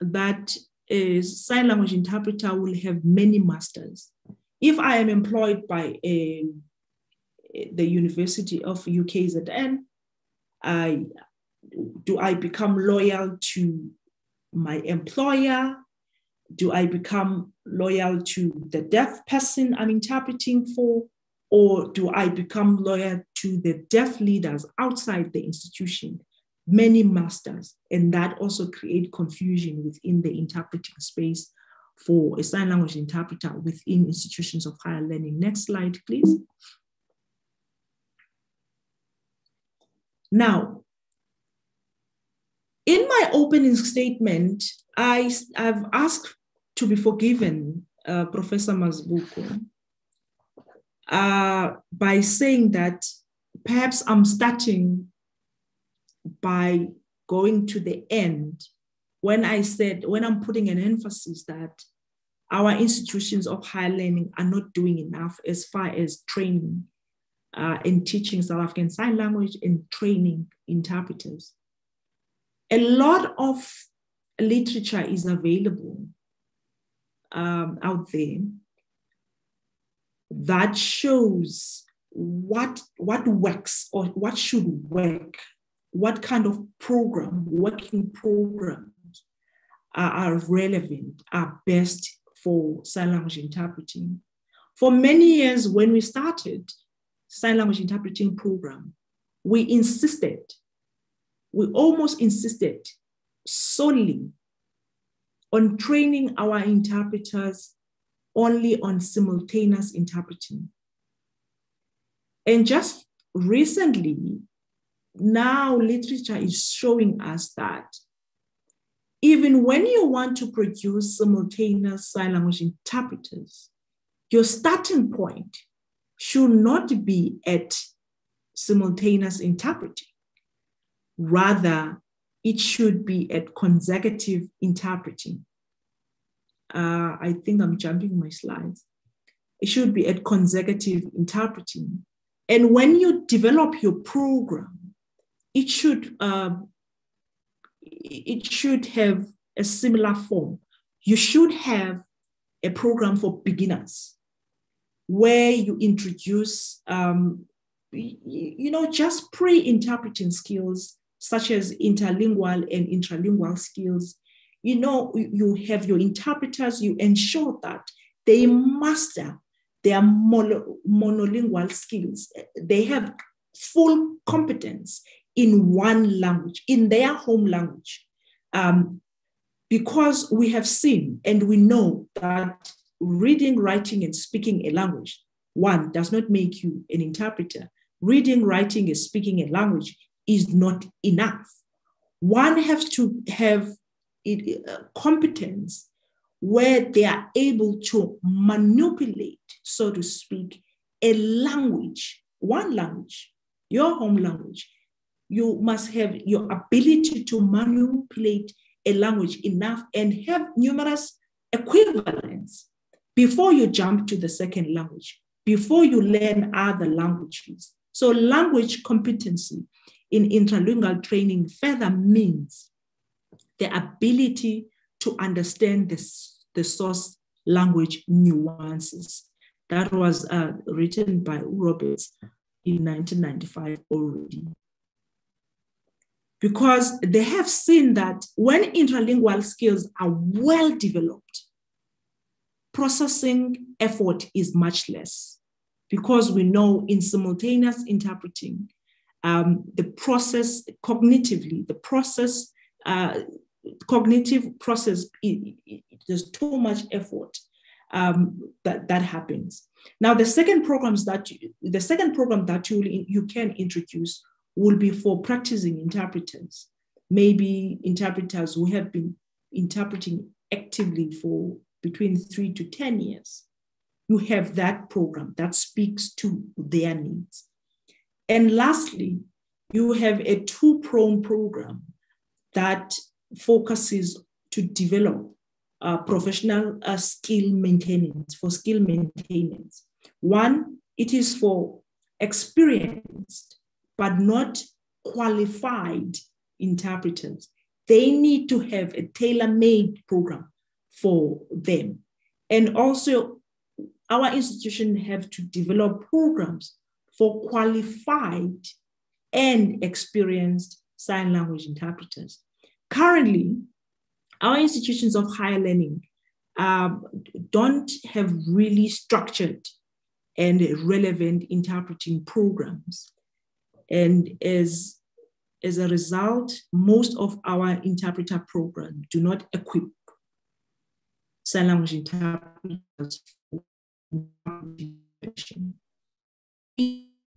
that a sign language interpreter will have many masters. If I am employed by a, the University of UKZN, I, do I become loyal to my employer? Do I become loyal to the deaf person I'm interpreting for? Or do I become loyal to the deaf leaders outside the institution, many masters, and that also create confusion within the interpreting space for a sign language interpreter within institutions of higher learning. Next slide, please. Now, in my opening statement, I, I've asked to be forgiven uh, Professor Mazibuko uh, by saying that perhaps I'm starting by going to the end when I said, when I'm putting an emphasis that our institutions of higher learning are not doing enough as far as training uh, and teaching South African Sign Language and training interpreters. A lot of literature is available um, out there that shows what, what works or what should work, what kind of program, working programs are, are relevant, are best for sign language interpreting. For many years, when we started sign language interpreting program, we insisted, we almost insisted solely on training our interpreters only on simultaneous interpreting. And just recently, now literature is showing us that even when you want to produce simultaneous sign language interpreters, your starting point should not be at simultaneous interpreting. Rather, it should be at consecutive interpreting uh, I think I'm jumping my slides. It should be at consecutive interpreting. And when you develop your program, it should um, it should have a similar form. You should have a program for beginners where you introduce, um, you know, just pre-interpreting skills such as interlingual and intralingual skills you know, you have your interpreters, you ensure that they master their mono, monolingual skills. They have full competence in one language, in their home language. Um, because we have seen and we know that reading, writing, and speaking a language, one, does not make you an interpreter. Reading, writing, and speaking a language is not enough. One has to have it, uh, competence where they are able to manipulate, so to speak, a language, one language, your home language. You must have your ability to manipulate a language enough and have numerous equivalents before you jump to the second language, before you learn other languages. So, language competency in intralingual training further means the ability to understand the, the source language nuances. That was uh, written by Roberts in 1995 already. Because they have seen that when intralingual skills are well developed, processing effort is much less. Because we know in simultaneous interpreting, um, the process cognitively, the process, uh, cognitive process, there's too much effort um, that, that happens. Now, the second programs that you, the second program that you, you can introduce will be for practicing interpreters. Maybe interpreters who have been interpreting actively for between three to 10 years. You have that program that speaks to their needs. And lastly, you have a two prong program that focuses to develop uh, professional uh, skill maintenance, for skill maintenance. One, it is for experienced but not qualified interpreters. They need to have a tailor made program for them. And also, our institution have to develop programs for qualified and experienced sign language interpreters. Currently, our institutions of higher learning um, don't have really structured and relevant interpreting programs. And as, as a result, most of our interpreter programs do not equip sign language interpreters.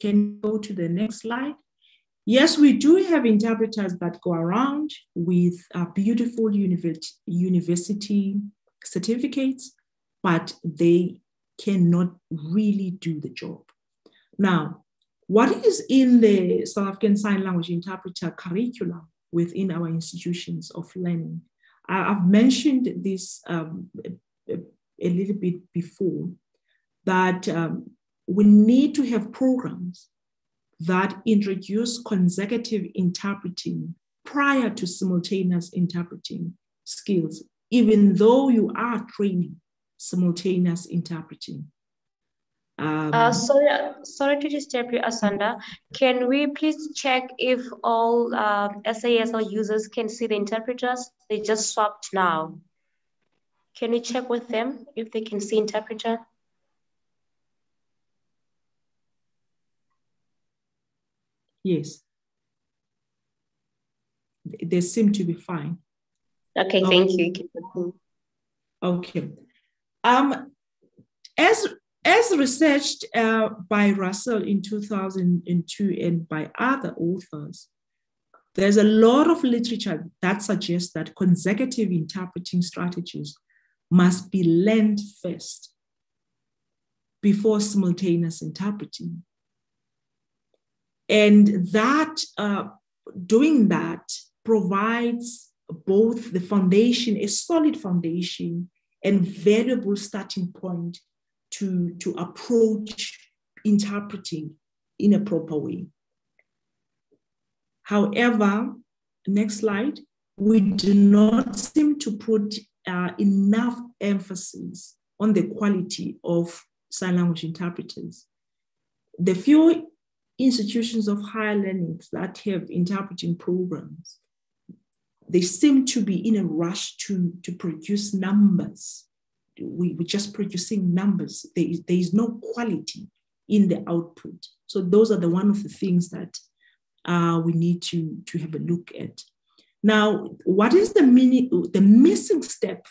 Can go to the next slide. Yes, we do have interpreters that go around with uh, beautiful university certificates, but they cannot really do the job. Now, what is in the South African Sign Language Interpreter curriculum within our institutions of learning? I've mentioned this um, a, little bit before, that um, we need to have programs that introduce consecutive interpreting prior to simultaneous interpreting skills, even though you are training simultaneous interpreting. Um, uh, sorry, sorry to disturb you, Asanda. Can we please check if all uh, um, SASL users can see the interpreters? They just swapped now. Can we check with them if they can see interpreter? Yes. They seem to be fine. Okay, thank you. Okay. Um, as as researched uh, by Russell in 2002 and by other authors, there's a lot of literature that suggests that consecutive interpreting strategies must be learned first before simultaneous interpreting. And that uh, doing that provides both the foundation, a solid foundation, and variable starting point to, to approach interpreting in a proper way. However, next slide, we do not seem to put uh, enough emphasis on the quality of sign language interpreters. The few institutions of higher learning that have interpreting programs, they seem to be in a rush to, to produce numbers. We, we're just producing numbers. There is, there is no quality in the output. So those are the one of the things that uh, we need to, to have a look at. Now, what is the, mini, the missing step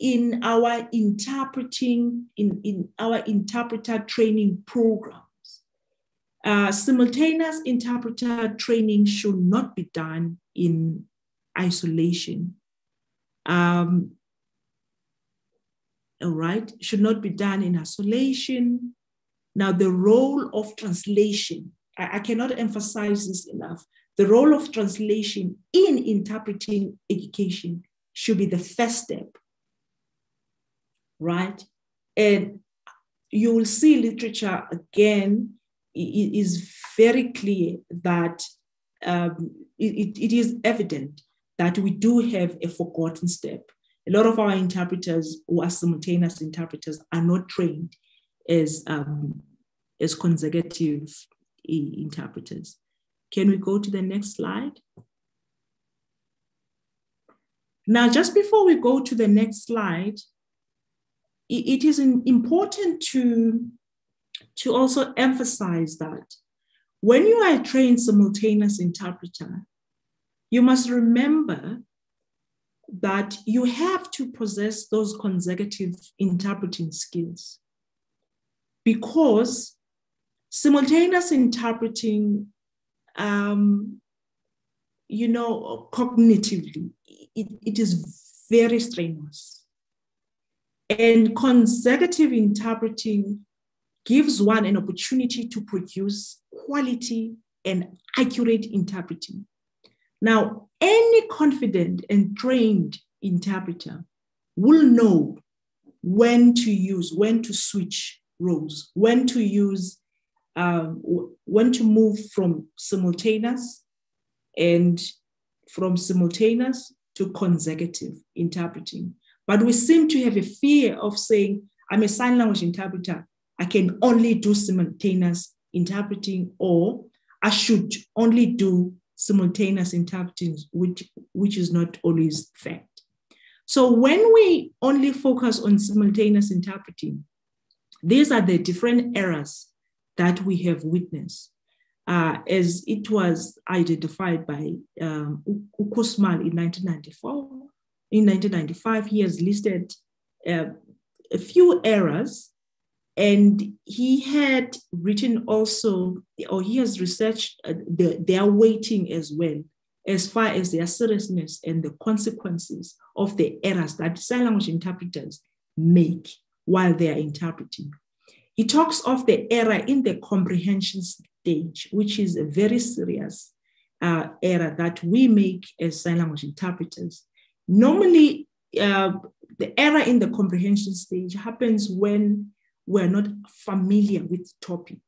in our interpreting, in, in our interpreter training programs? Uh, simultaneous interpreter training should not be done in isolation. Um, all right, should not be done in isolation. Now, the role of translation, I, I cannot emphasize this enough. The role of translation in interpreting education should be the first step, right? And you will see literature again, it is very clear that um, it, it is evident that we do have a forgotten step. A lot of our interpreters who are simultaneous interpreters are not trained as, um, as consecutive interpreters. Can we go to the next slide? Now, just before we go to the next slide, it is important to, to also emphasize that when you are a trained simultaneous interpreter, you must remember that you have to possess those consecutive interpreting skills because simultaneous interpreting, um, you know, cognitively, it, it is very strenuous. And consecutive interpreting gives one an opportunity to produce quality and accurate interpreting. Now, any confident and trained interpreter will know when to use, when to switch roles, when to use, um, when to move from simultaneous and from simultaneous to consecutive interpreting. But we seem to have a fear of saying, I'm a sign language interpreter. I can only do simultaneous interpreting, or I should only do simultaneous interpreting, which, which is not always fact. So when we only focus on simultaneous interpreting, these are the different errors that we have witnessed. Uh, as it was identified by um, Kussmaul in 1994. In 1995, he has listed uh, a few errors and he had written also, or he has researched uh, the, their weighting as well, as far as their seriousness and the consequences of the errors that sign language interpreters make while they are interpreting. He talks of the error in the comprehension stage, which is a very serious uh, error that we make as sign language interpreters. Normally, uh, the error in the comprehension stage happens when we're not familiar with the topic,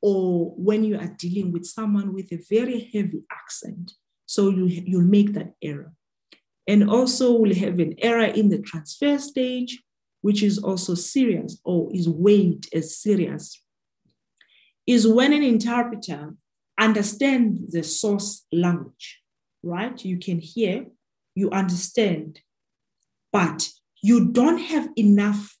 or when you are dealing with someone with a very heavy accent. So you, you'll make that error. And also we'll have an error in the transfer stage, which is also serious or is weighed as serious, is when an interpreter understands the source language, right? You can hear, you understand, but you don't have enough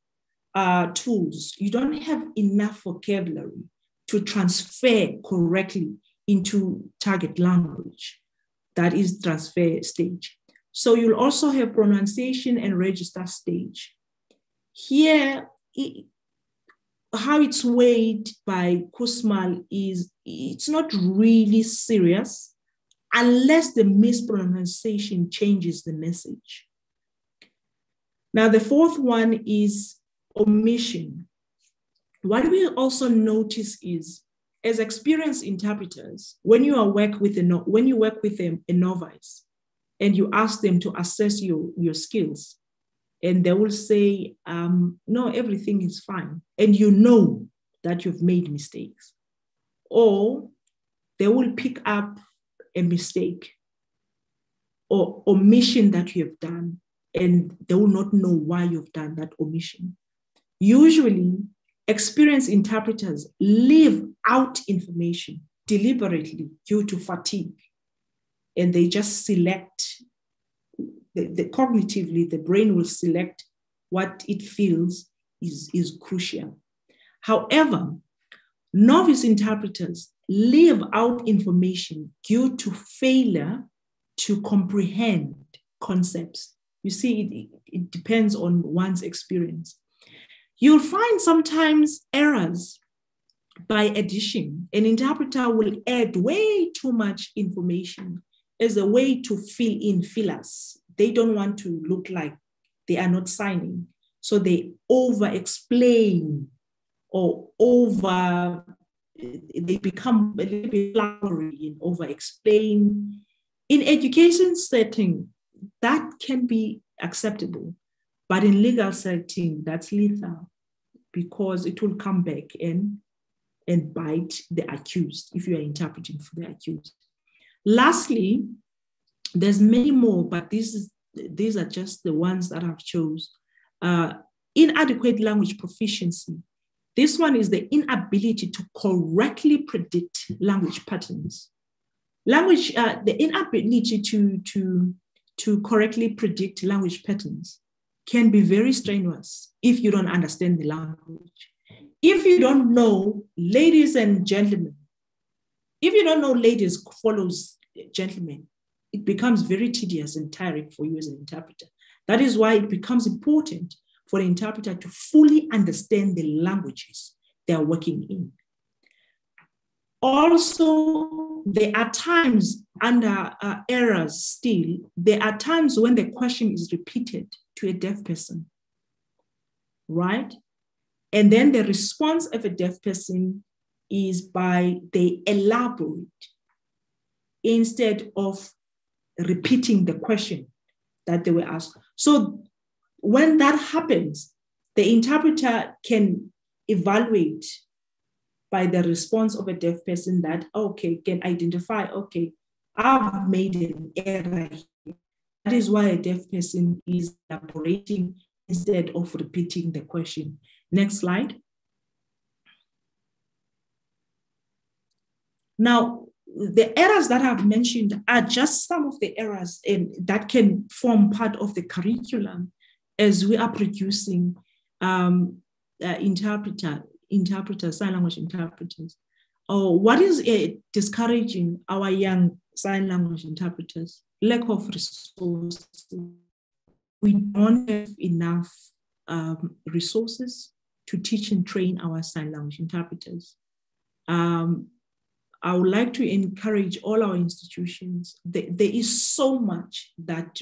uh, tools, you don't have enough vocabulary to transfer correctly into target language. That is transfer stage. So you'll also have pronunciation and register stage. Here, it, how it's weighed by Kussmaul is it's not really serious unless the mispronunciation changes the message. Now, the fourth one is omission. What we also notice is, as experienced interpreters, when you are work with a when you work with a, a novice, and you ask them to assess your, your skills, and they will say, um, "No, everything is fine," and you know that you've made mistakes, or they will pick up a mistake or omission that you have done, and they will not know why you've done that omission. Usually, experienced interpreters leave out information deliberately due to fatigue, and they just select, the, the, cognitively, the brain will select what it feels is, is crucial. However, Novice interpreters leave out information due to failure to comprehend concepts. You see, it, it depends on one's experience. You'll find sometimes errors by addition. An interpreter will add way too much information as a way to fill in fillers. They don't want to look like they are not signing. So they over explain or over, they become a little bit flowery and over explain. In education setting, that can be acceptable, but in legal setting, that's lethal because it will come back and, and bite the accused if you are interpreting for the accused. Lastly, there's many more, but this is, these are just the ones that I've chose. Uh, inadequate language proficiency. This one is the inability to correctly predict language patterns. Language, uh, the inability to, to, to correctly predict language patterns can be very strenuous if you don't understand the language. If you don't know, ladies and gentlemen, if you don't know ladies follows gentlemen, it becomes very tedious and tiring for you as an interpreter. That is why it becomes important for the interpreter to fully understand the languages they are working in. Also, there are times under uh, errors still, there are times when the question is repeated to a deaf person, right? And then the response of a deaf person is by they elaborate instead of repeating the question that they were asked. So when that happens, the interpreter can evaluate by the response of a deaf person that, okay, can identify, okay, I've made an error here. That is why a deaf person is elaborating instead of repeating the question. Next slide. Now, the errors that I've mentioned are just some of the errors in, that can form part of the curriculum as we are producing um, uh, interpreter, interpreters, sign language interpreters. Oh, what is uh, discouraging our young sign language interpreters? Lack of resources. We don't have enough um, resources to teach and train our sign language interpreters. Um, I would like to encourage all our institutions. There, there is so much that,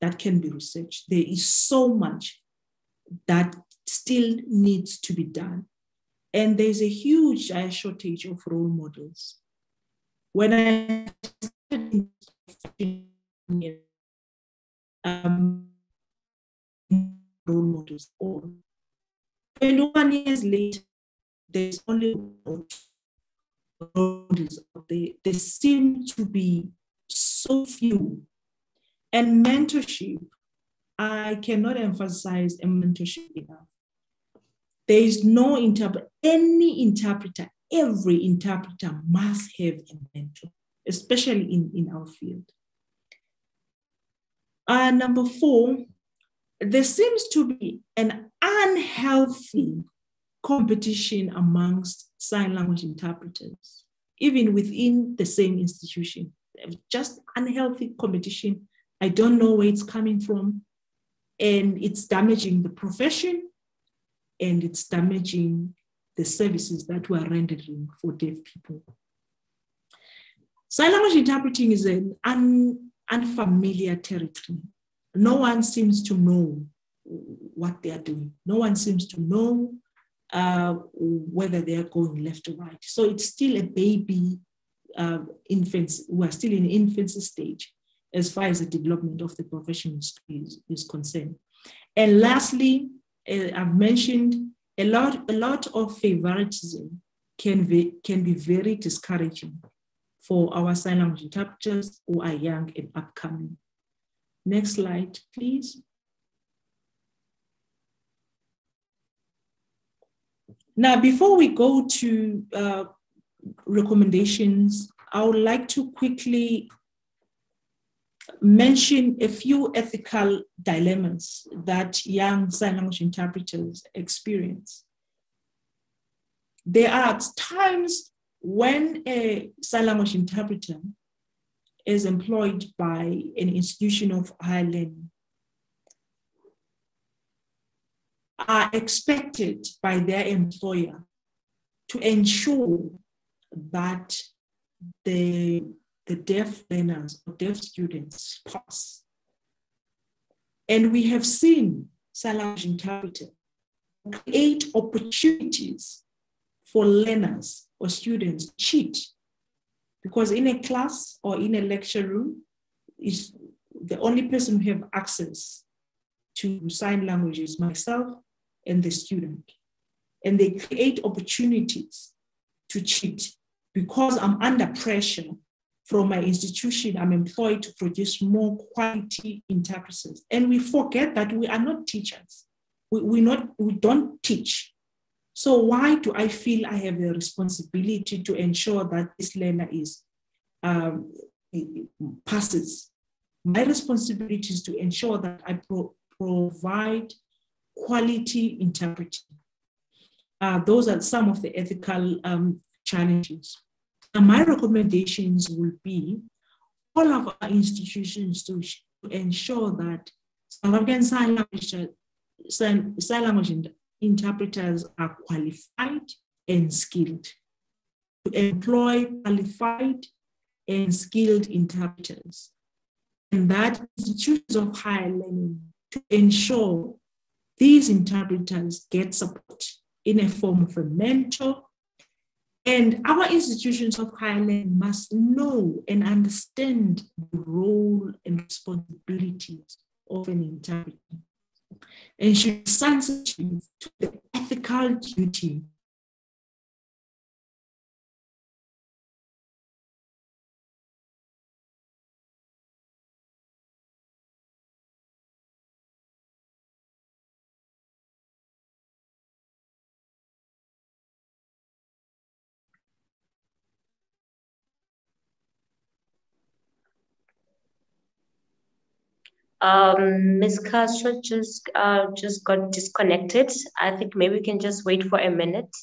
that can be researched. There is so much that still needs to be done. And there's a huge shortage of role models. When I um, role models, all 21 years later, there's only one models there. They seem to be so few. And mentorship, I cannot emphasize a mentorship enough. There is no interpreter, any interpreter, every interpreter must have a mentor, especially in, in our field. Uh, number four, there seems to be an unhealthy competition amongst sign language interpreters, even within the same institution. Just unhealthy competition. I don't know where it's coming from. And it's damaging the profession and it's damaging the services that we are rendering for deaf people. Sign language interpreting is an un, unfamiliar territory. No one seems to know what they are doing. No one seems to know uh, whether they are going left or right. So it's still a baby uh, infants, we're still in infancy stage as far as the development of the profession is, is concerned. And lastly, uh, I've mentioned a lot, a lot of favoritism can be, can be very discouraging for our sign language interpreters who are young and upcoming. Next slide, please. Now, before we go to uh, recommendations, I would like to quickly mention a few ethical dilemmas that young sign language interpreters experience. there are times when a sign language interpreter is employed by an institution of higher learning are expected by their employer to ensure that the, the deaf learners or deaf students pass. And we have seen sign language interpreters create opportunities for learners or students cheat. Because in a class or in a lecture room, is the only person who have access to sign language is myself and the student. And they create opportunities to cheat because I'm under pressure from my institution, I'm employed to produce more quality interpreters. And we forget that we are not teachers. We, we, not, we don't teach. So why do I feel I have a responsibility to ensure that this learner is um, passes? My responsibility is to ensure that I pro provide quality interpreting. Uh, those are some of the ethical um, challenges. And my recommendations will be all of our institutions to, to ensure that South African Sign Language, sign, sign language interpreters are qualified and skilled. To employ qualified and skilled interpreters. And that institutions of higher learning to ensure these interpreters get support in a form of a mentor and our institutions of higher learning must know and understand the role and responsibilities of an interpreter and be sensitive to the ethical duty Um, Ms. Castro just uh, just got disconnected. I think maybe we can just wait for a minute.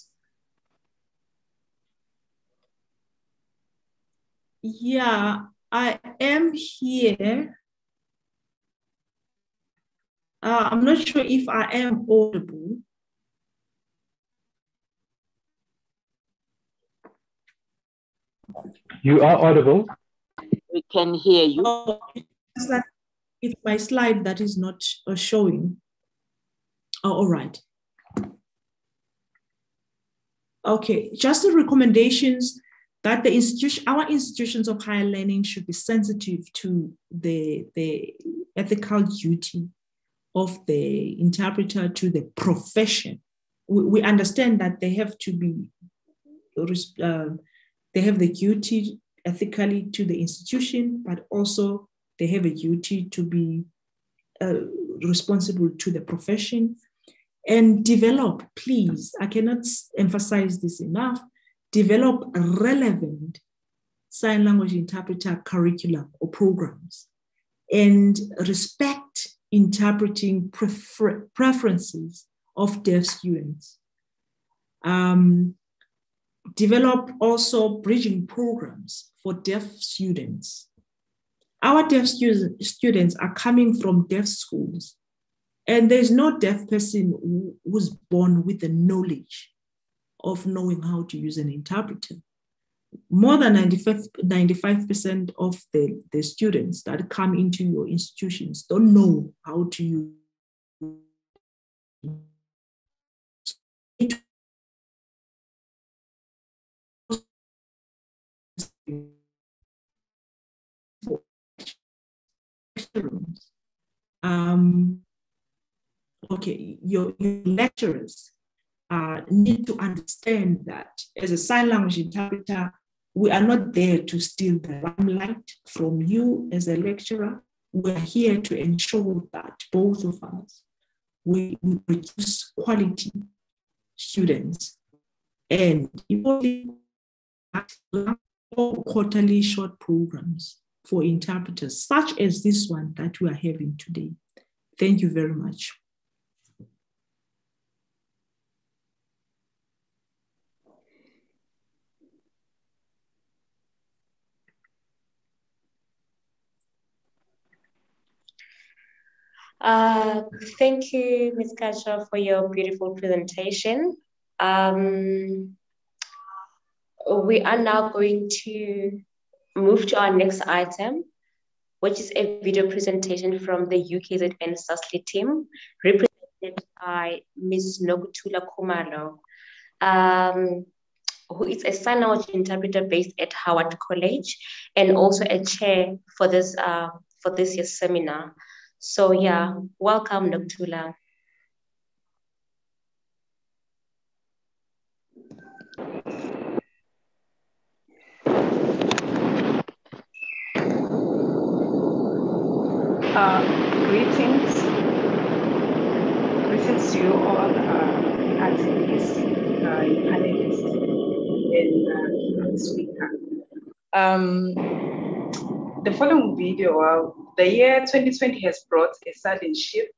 Yeah, I am here. Uh, I'm not sure if I am audible. You are audible. We can hear you. Oh, it's my slide that is not uh, showing. Oh, all right. Okay, just the recommendations that the institution, our institutions of higher learning should be sensitive to the, the ethical duty of the interpreter to the profession. We, we understand that they have to be, uh, they have the duty ethically to the institution, but also they have a duty to be uh, responsible to the profession. And develop, please, I cannot emphasize this enough, develop relevant sign language interpreter curriculum or programs. And respect interpreting prefer preferences of deaf students. Um, develop also bridging programs for deaf students our deaf stu- students are coming from deaf schools, and there's no deaf person who was born with the knowledge of knowing how to use an interpreter. More than 95, 95% of the, the students that come into your institutions don't know how to use Um, okay, your, your lecturers uh, need to understand that as a sign language interpreter, we are not there to steal the limelight from you as a lecturer. We're here to ensure that both of us, we, we produce quality students and quarterly short programs for interpreters such as this one that we are having today. Thank you very much. Uh, thank you, Ms. Kasha, for your beautiful presentation. Um, we are now going to move to our next item, which is a video presentation from the UKZN SASLI team, represented by Ms. Nokuthula Kumalo, um, who is a sign language interpreter based at Howard College and also a chair for this, uh, for this year's seminar. So yeah, welcome, Nokuthula. Uh, greetings. Greetings to you all, uh, attendees, uh, panelists, and uh, speaker. Um, the following video, uh, the year 2020 has brought a sudden shift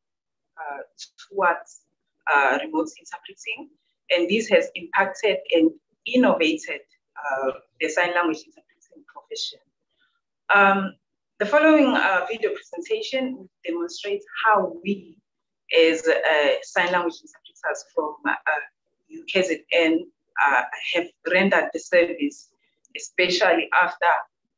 uh, towards uh, remote interpreting, and this has impacted and innovated uh, the sign language interpreting profession. Um, the following uh, video presentation demonstrates how we, as uh, sign language interpreters from uh, UKZN, uh, have rendered the service, especially after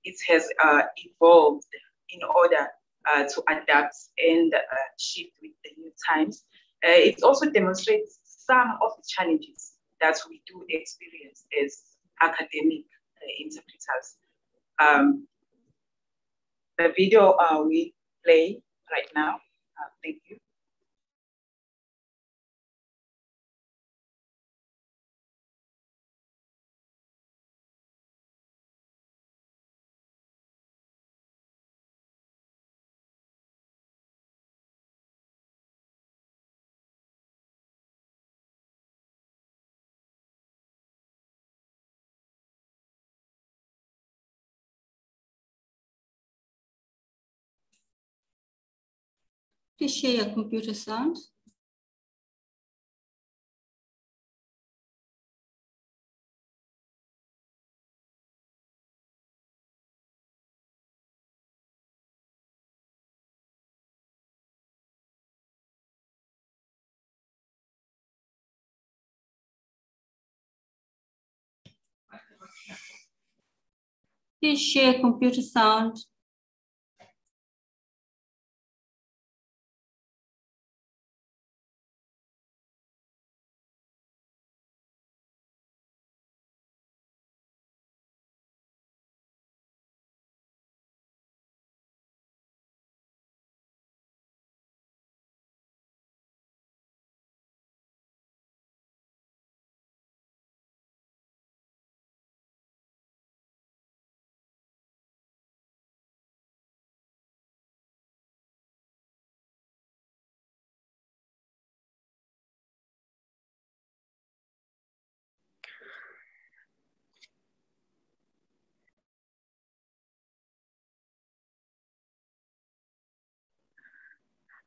it has uh, evolved in order uh, to adapt and shift with the new times. it also demonstrates some of the challenges that we do experience as academic interpreters. Um, the video uh, we play right now. Uh, thank you. Please share your computer sound. Please share computer sound.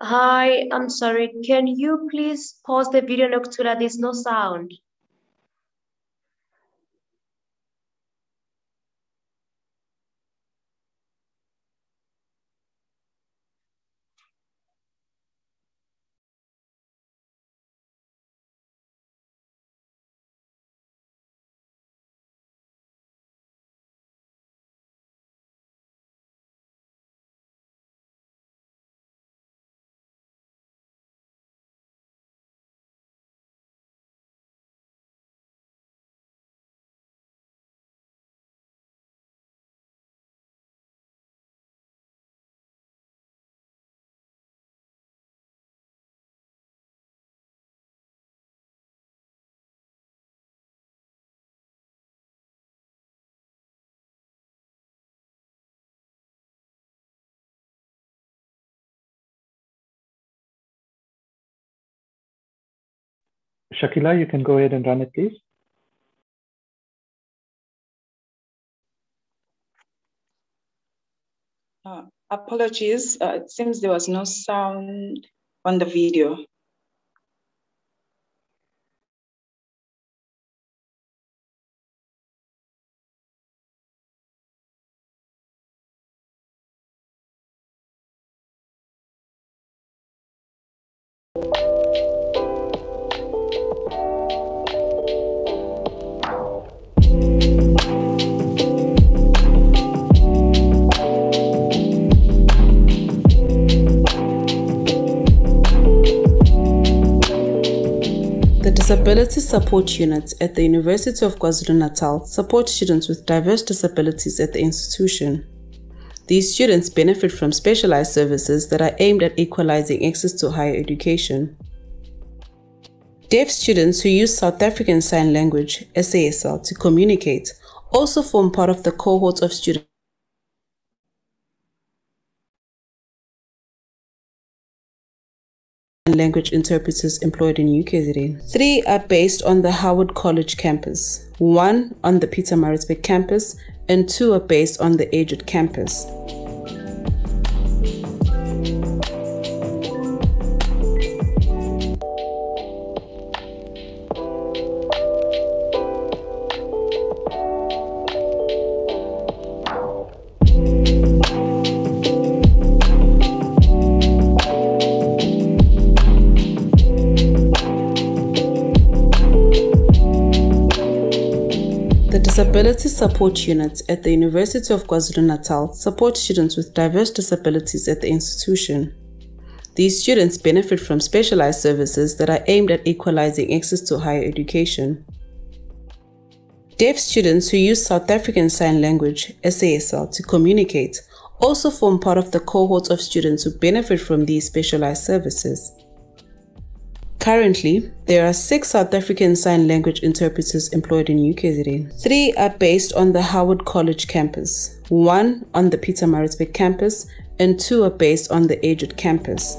Hi, I'm sorry. Can you please pause the video, Nokuthula? There's no sound. Shakila, you can go ahead and run it, please. Uh, apologies, uh, it seems there was no sound on the video. Disability Support Units at the University of KwaZulu-Natal support students with diverse disabilities at the institution. These students benefit from specialized services that are aimed at equalizing access to higher education. Deaf students who use South African Sign Language, SASL, to communicate also form part of the cohort of students language interpreters employed in UKZN. Three are based on the Howard College campus, one on the Pietermaritzburg campus, and two are based on the Edgewood campus. Disability Support Units at the University of KwaZulu-Natal support students with diverse disabilities at the institution. These students benefit from specialized services that are aimed at equalizing access to higher education. Deaf students who use South African Sign Language, SASL, to communicate also form part of the cohort of students who benefit from these specialized services. Currently, there are six South African Sign Language interpreters employed in UKZN. Three are based on the Howard College campus, one on the Pietermaritzburg campus, and two are based on the Edgewood campus.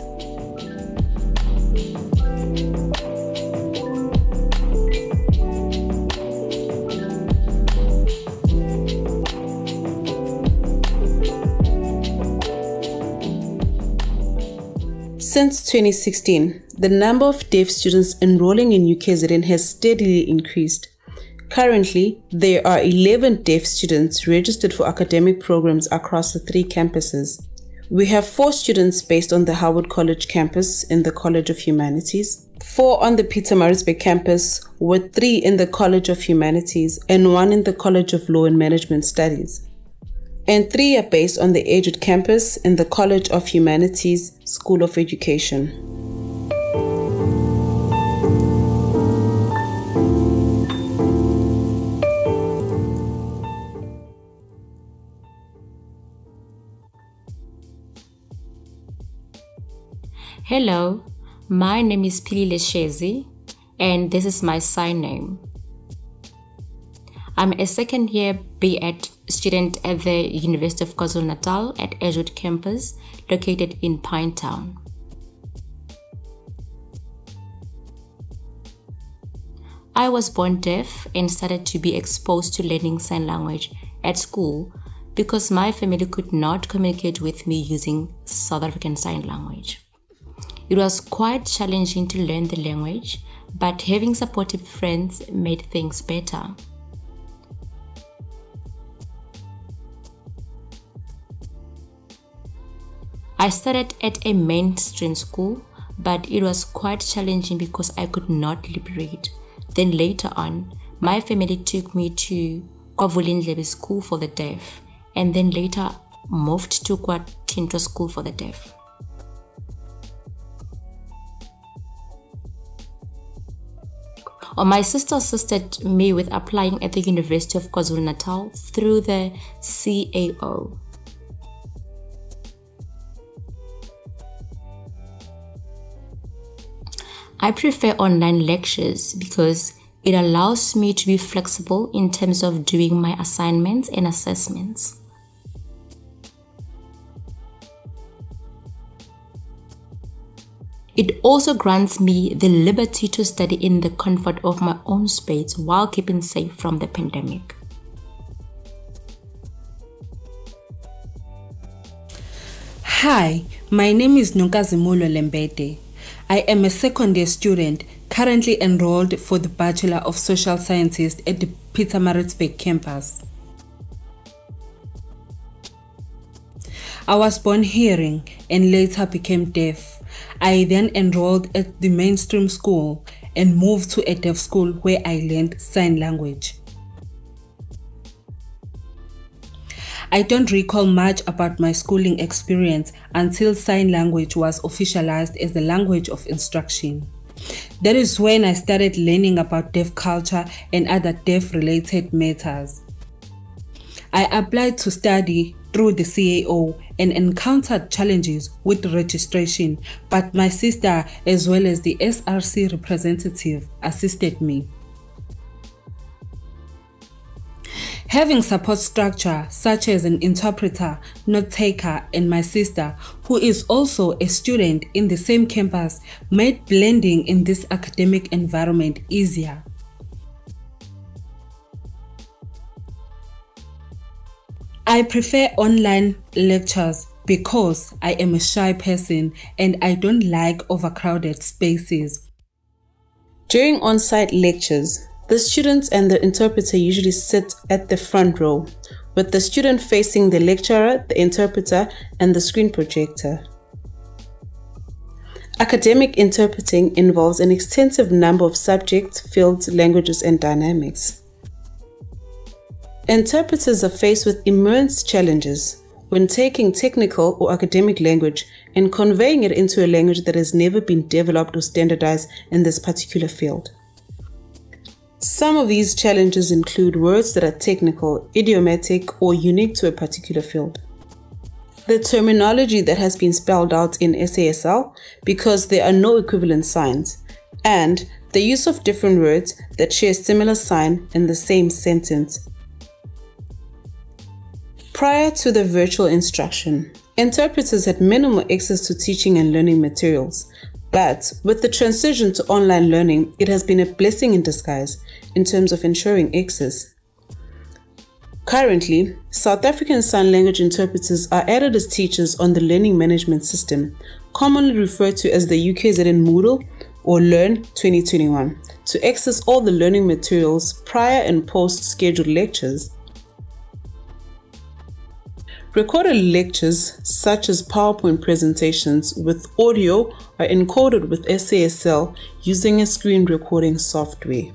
Since 2016, the number of deaf students enrolling in UKZN has steadily increased. Currently, there are 11 deaf students registered for academic programs across the three campuses. We have four students based on the Howard College campus in the College of Humanities, four on the Peter Pietermaritzburg campus, with three in the College of Humanities and one in the College of Law and Management Studies and three are based on the Edgewood campus in the College of Humanities School of Education. Hello, my name is Pili Leshezi and this is my sign name. I'm a second year B.Ed student at the University of KwaZulu-Natal at Edgewood campus located in Pinetown. I was born deaf and started to be exposed to learning sign language at school because my family could not communicate with me using South African Sign Language. It was quite challenging to learn the language, but having supportive friends made things better. I started at a mainstream school, but it was quite challenging because I could not liberate. Then later on, my family took me to KwaVulindlebe School for the Deaf, and then later moved to KwaThintwa School for the Deaf. Oh, my sister assisted me with applying at the University of KwaZulu-Natal through the CAO. I prefer online lectures because it allows me to be flexible in terms of doing my assignments and assessments. It also grants me the liberty to study in the comfort of my own space while keeping safe from the pandemic. Hi, my name is Nunkazimulo Lembede. I am a second year student currently enrolled for the Bachelor of Social Sciences at the Pietermaritzburg campus. I was born hearing and later became deaf. I then enrolled at the mainstream school and moved to a deaf school where I learned sign language. I don't recall much about my schooling experience until sign language was officialized as the language of instruction. That is when I started learning about deaf culture and other deaf related matters. I applied to study through the CAO and encountered challenges with registration, but my sister, as well as the SRC representative, assisted me. Having support structure such as an interpreter, note taker, and my sister, who is also a student in the same campus, made blending in this academic environment easier. I prefer online lectures because I am a shy person and I don't like overcrowded spaces. During on site lectures, the students and the interpreter usually sit at the front row, with the student facing the lecturer, the interpreter, and the screen projector. Academic interpreting involves an extensive number of subjects, fields, languages, and dynamics. Interpreters are faced with immense challenges when taking technical or academic language and conveying it into a language that has never been developed or standardized in this particular field. Some of these challenges include words that are technical, idiomatic, or unique to a particular field. The terminology that has been spelled out in SASL because there are no equivalent signs, and the use of different words that share similar sign in the same sentence Prior to the virtual instruction, interpreters had minimal access to teaching and learning materials. But with the transition to online learning, it has been a blessing in disguise in terms of ensuring access. Currently, South African Sign Language interpreters are added as teachers on the Learning Management System, commonly referred to as the UKZN Moodle or Learn 2021, to access all the learning materials prior and post scheduled lectures Recorded lectures, such as PowerPoint presentations with audio, are encoded with SASL using a screen recording software.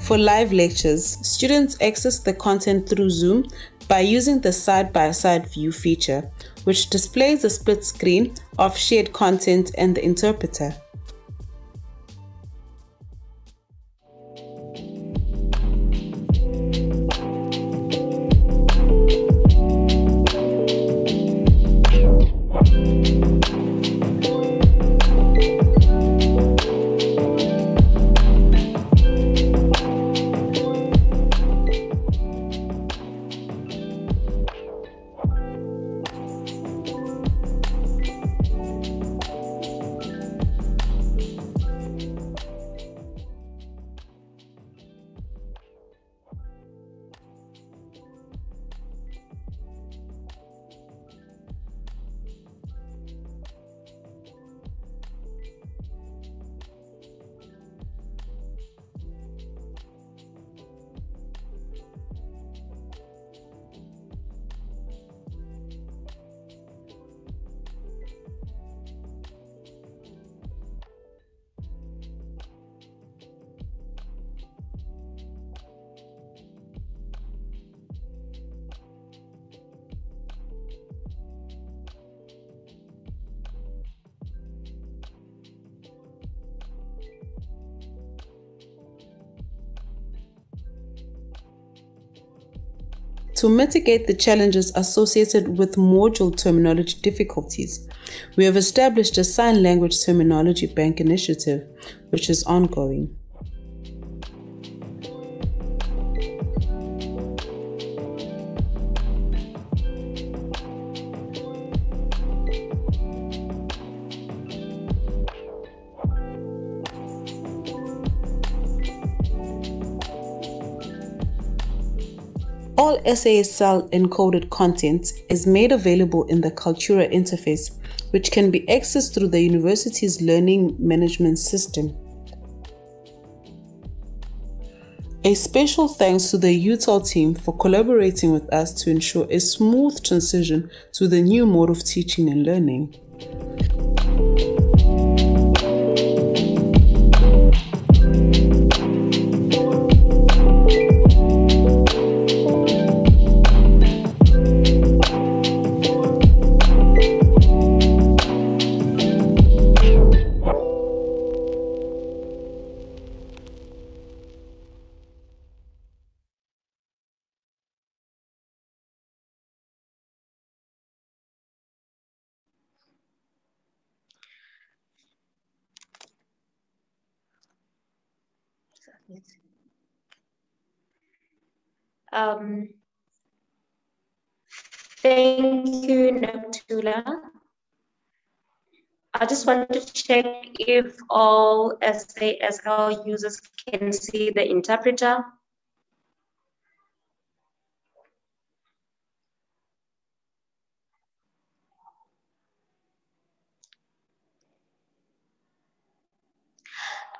For live lectures, students access the content through Zoom by using the side-by-side -side view feature, which displays a split screen of shared content and the interpreter. To mitigate the challenges associated with module terminology difficulties, we have established a Sign Language Terminology Bank initiative, which is ongoing. All SASL encoded content is made available in the Kaltura interface, which can be accessed through the university's learning management system. A special thanks to the UTAL team for collaborating with us to ensure a smooth transition to the new mode of teaching and learning. Um, thank you, Nokuthula. I just want to check if all SASL users can see the interpreter.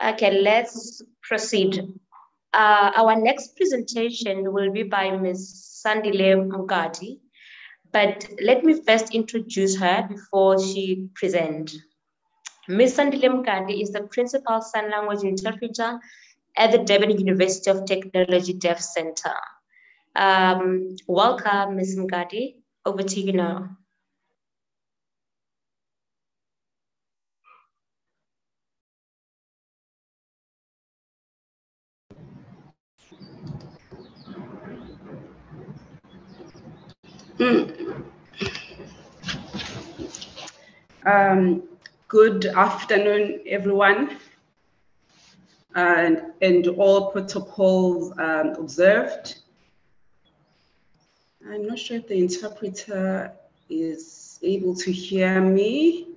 Okay, let's proceed. Uh, our next presentation will be by Ms. Sandile Mugati, but let me first introduce her before she presents. Ms. Sandile Mugati is the principal sign language interpreter at the Durban University of Technology Deaf Center. Um, welcome, Ms. Mugati. Over to you now. Um, good afternoon, everyone, and, and all protocols um, observed. I'm not sure if the interpreter is able to hear me.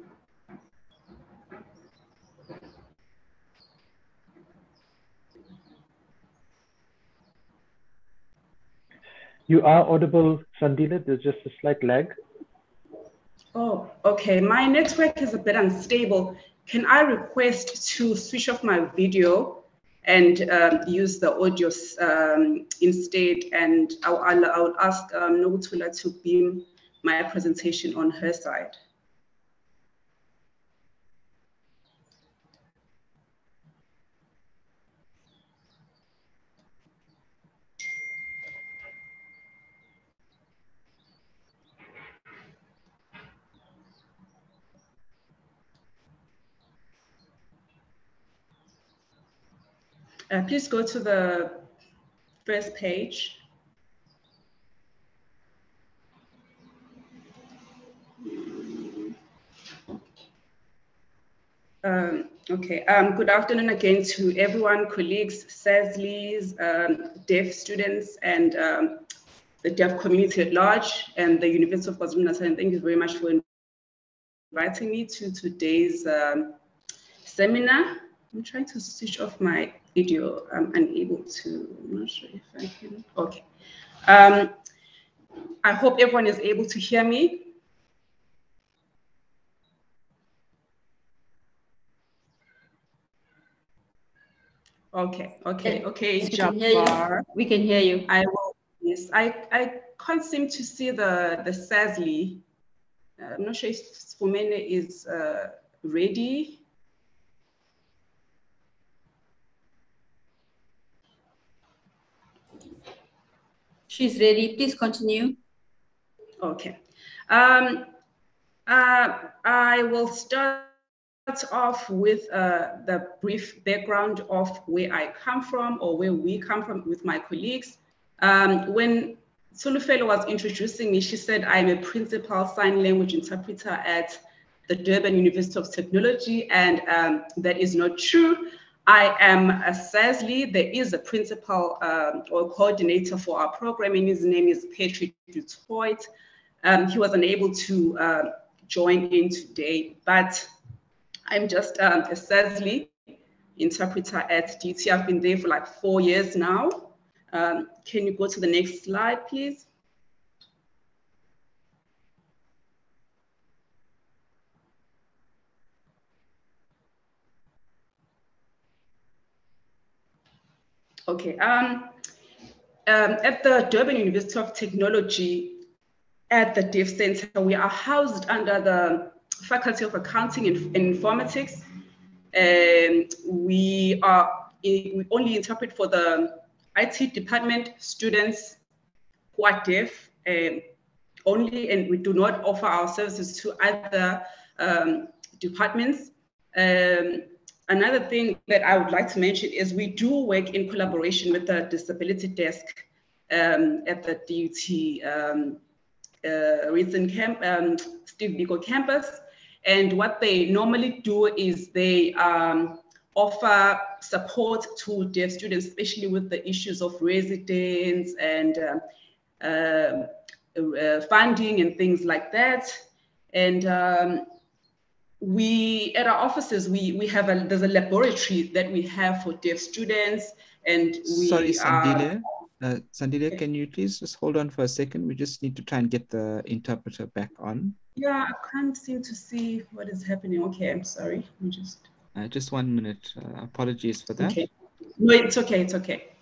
You are audible, Sandila. There's just a slight lag. Oh, okay. My network is a bit unstable. Can I request to switch off my video and um, use the audio um, instead? And I'll, I'll, I'll ask um, Nobutula to beam my presentation on her side. Uh, please go to the first page. Um, okay, um, good afternoon again to everyone, colleagues, SASLIs, um, deaf students, and um, the deaf community at large, and the University of KwaZulu-Natal. Thank you very much for inviting me to today's um, seminar. I'm trying to switch off my video. I'm unable to, I'm not sure if I can, okay. Um, I hope everyone is able to hear me. Okay, okay, okay, we can hear you. Jabbar. We can hear you. I will, yes, I, I can't seem to see the, the SASLI. Uh, I'm not sure if Spumene is uh, ready. She's ready. Please continue. Okay. Um, uh, I will start off with uh, the brief background of where I come from or where we come from with my colleagues. Um, when Sulufelo was introducing me, she said I'm a principal sign language interpreter at the Durban University of Technology, and um, that is not true. I am a SASLI. There is a principal um, or coordinator for our program, and his name is Patrick Dutoit. Um, he was unable to uh, join in today, but I'm just um, a SASLI interpreter at DT. I've been there for like four years now. Um, can you go to the next slide, please? Okay. Um, um, at the Durban University of Technology, at the Deaf Center, we are housed under the Faculty of Accounting and, Informatics. And we are we only interpret for the IT department students who are deaf um, only, and we do not offer our services to other um, departments. Um, another thing that I would like to mention is we do work in collaboration with the disability desk um, at the DUT um, uh, recent camp, um, Steve Biko campus. And what they normally do is they um, offer support to deaf students, especially with the issues of residence and um, uh, uh, funding and things like that. And um, we, at our offices, we, we have a, there's a laboratory that we have for deaf students and we Sorry, Sandile. are, Uh, Sandile, can you please just hold on for a second? We just need to try and get the interpreter back on. yeah, I can't seem to see what is happening. Okay, I'm sorry. Let me just, Uh, just one minute. Uh, apologies for that. okay. No, it's okay, it's okay.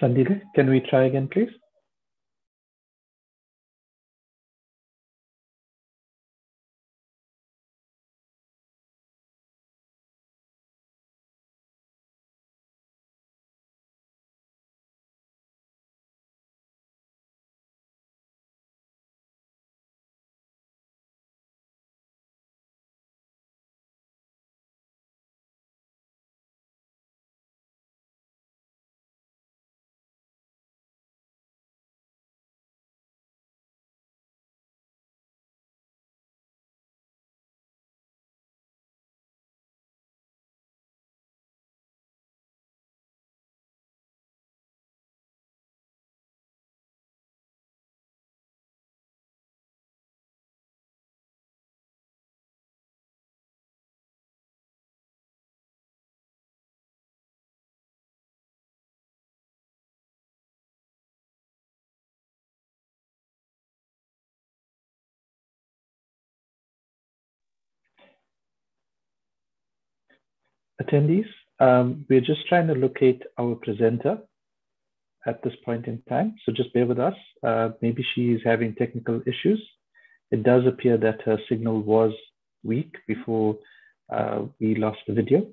Sandile, can we try again, please? Attendees, um, we're just trying to locate our presenter at this point in time. So just bear with us. Uh, maybe she's having technical issues. It does appear that her signal was weak before uh, we lost the video.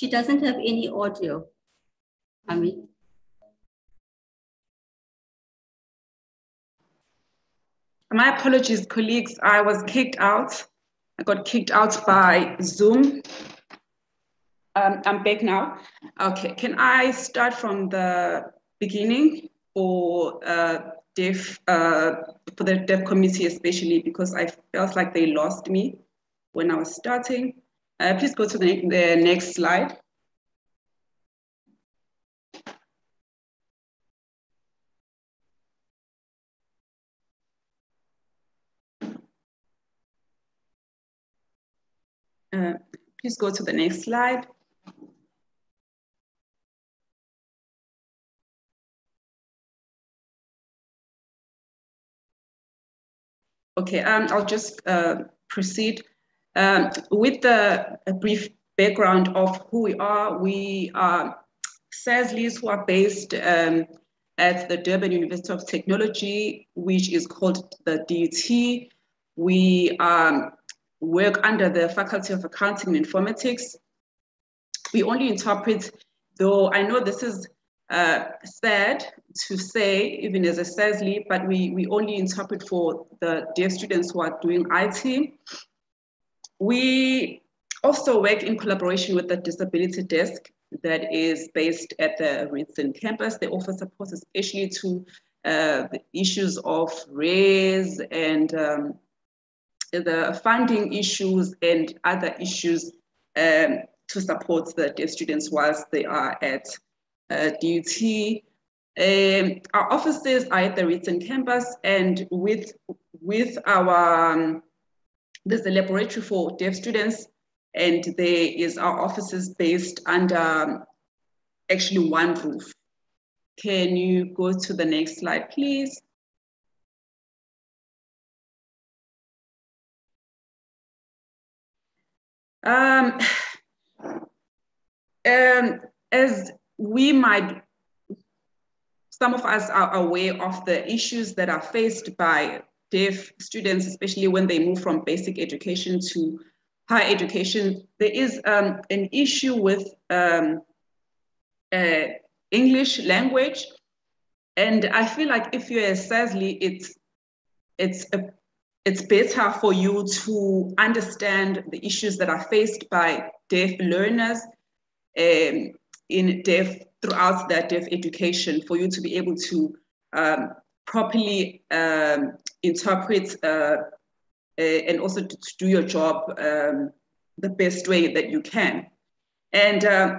She doesn't have any audio. I mean. My apologies, colleagues. I was kicked out. I got kicked out by Zoom. Um, I'm back now. Okay, can I start from the beginning for uh, deaf, uh, for the deaf committee especially because I felt like they lost me when I was starting. Uh, please go to the, the next slide. Uh, please go to the next slide. Okay, um, I'll just uh, proceed. Um, with the brief background of who we are, we are SASLIs who are based um, at the Durban University of Technology, which is called the DUT. We um, work under the Faculty of Accounting and Informatics. We only interpret, though I know this is uh, sad to say, even as a SASLI, but we, we only interpret for the deaf students who are doing IT. We also work in collaboration with the Disability Desk that is based at the Ritson campus. They offer support especially to uh, the issues of race and um, the funding issues and other issues um, to support the deaf students whilst they are at uh, DUT. Um, our offices are at the Ritson campus and with, with our um, there's a laboratory for deaf students, and there is our offices based under um, actually one roof. Can you go to the next slide, please? Um, um, as we might, some of us are aware of the issues that are faced by deaf students, especially when they move from basic education to higher education, there is um, an issue with um, uh, English language. And I feel like if you're a SASLI, it's, it's, a, it's better for you to understand the issues that are faced by deaf learners um, in deaf throughout their deaf education for you to be able to um, properly um, interpret uh, uh, and also to, do your job um, the best way that you can. And uh,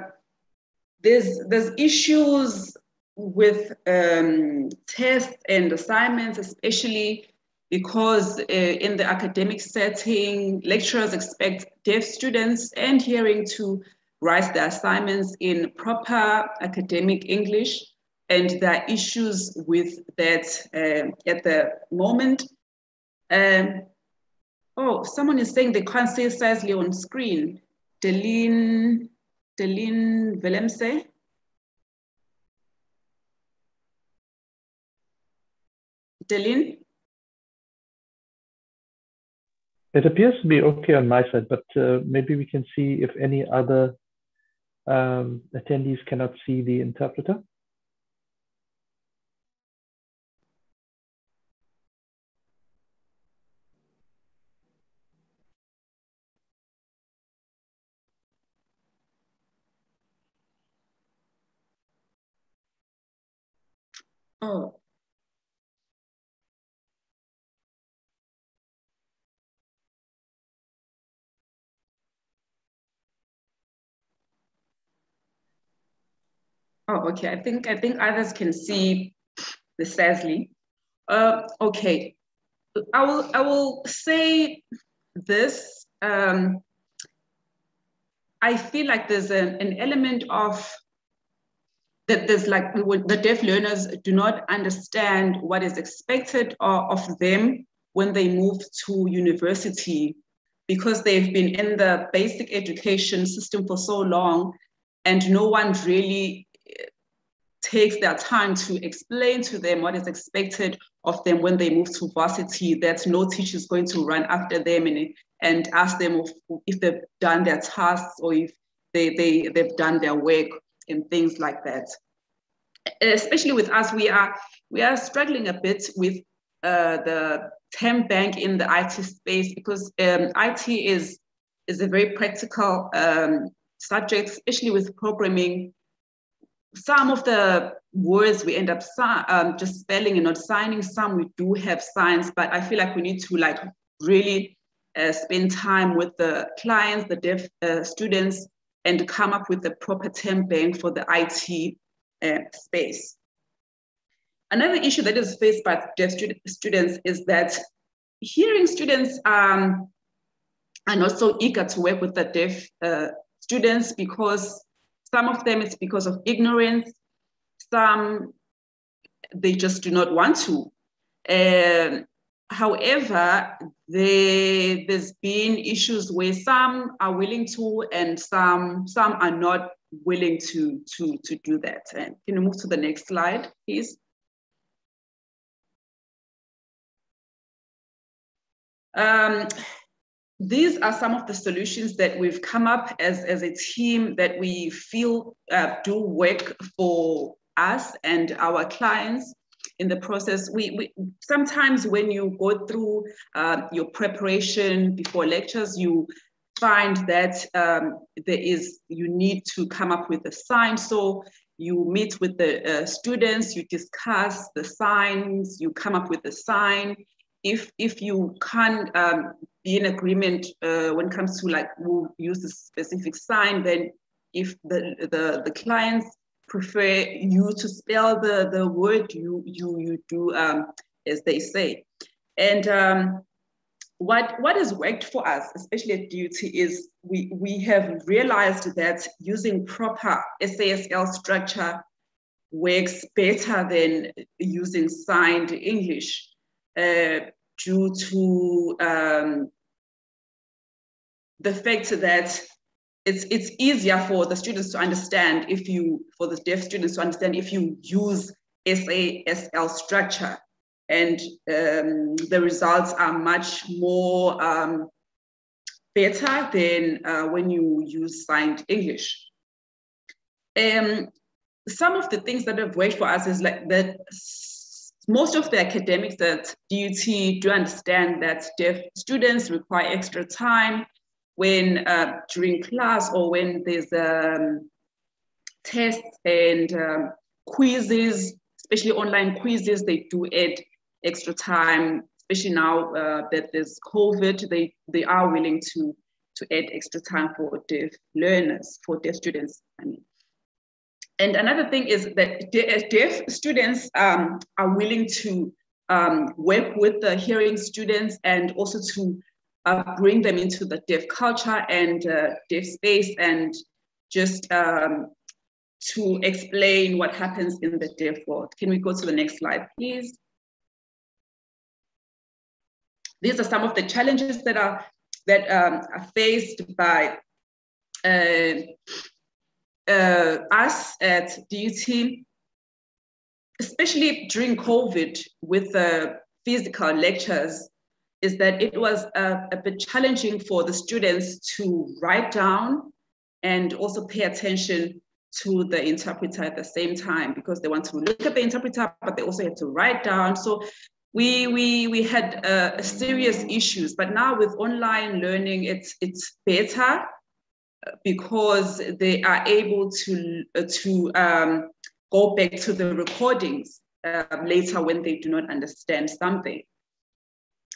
there's, there's issues with um, tests and assignments, especially because uh, in the academic setting, lecturers expect deaf students and hearing to write their assignments in proper academic English and there are issues with that uh, at the moment. Um, oh, someone is saying they can't see SASLI on screen. Delene, Delene Willemse. Delene? It appears to be okay on my side, but uh, maybe we can see if any other um, attendees cannot see the interpreter. Oh, Oh, okay. I think I think others can see the SASLI. Uh, okay. I will I will say this. Um, I feel like there's an, an element of that there's like the deaf learners do not understand what is expected of them when they move to university because they've been in the basic education system for so long and no one really takes their time to explain to them what is expected of them when they move to varsity, that no teacher is going to run after them and, and ask them if, they've done their tasks or if they, they, they've done their work and things like that. Especially with us, we are, we are struggling a bit with uh, the term bank in the IT space because um, IT is, is a very practical um, subject, especially with programming some of the words we end up um, just spelling and not signing. Some we do have signs, but I feel like we need to like really uh, spend time with the clients, the deaf uh, students, and come up with the proper term bank for the IT uh, space. Another issue that is faced by deaf stud students is that hearing students um, are not so eager to work with the deaf uh, students because some of them it's because of ignorance. Some they just do not want to. Uh, however, they, there's been issues where some are willing to and some some are not willing to to to do that. And can you move to the next slide, please? Um, these are some of the solutions that we've come up as, as a team that we feel uh, do work for us and our clients in the process. We, we sometimes when you go through uh, your preparation before lectures, you find that um, there is you need to come up with a sign. So you meet with the uh, students, you discuss the signs, you come up with a sign, if if you can um, be in agreement uh, when it comes to like who use a specific sign, then if the the, the clients prefer you to spell the, the word, you you you do um, as they say. And um, what what has worked for us, especially at DUT, is we we have realized that using proper SASL structure works better than using signed English due to um, the fact that it's it's easier for the students to understand if you for the deaf students to understand if you use SASL structure and um, the results are much more um, better than uh, when you use signed English. Um, some of the things that have worked for us is like that most of the academics at DUT do understand that deaf students require extra time when uh, during class or when there's um, tests and um, quizzes, especially online quizzes, they do add extra time, especially now uh, that there's COVID, they, they are willing to, to add extra time for deaf learners, for deaf students, I mean. And another thing is that deaf students um, are willing to um, work with the hearing students and also to uh, bring them into the deaf culture and uh, deaf space and just um, to explain what happens in the deaf world. Can we go to the next slide, please? These are some of the challenges that are that um, are faced by uh, uh, us at DUT, especially during COVID with the physical lectures, is that it was a, a bit challenging for the students to write down and also pay attention to the interpreter at the same time because they want to look at the interpreter, but they also have to write down. So we we we had uh, serious issues, but now with online learning, it's it's better because they are able to uh, to um, go back to the recordings uh, later when they do not understand something.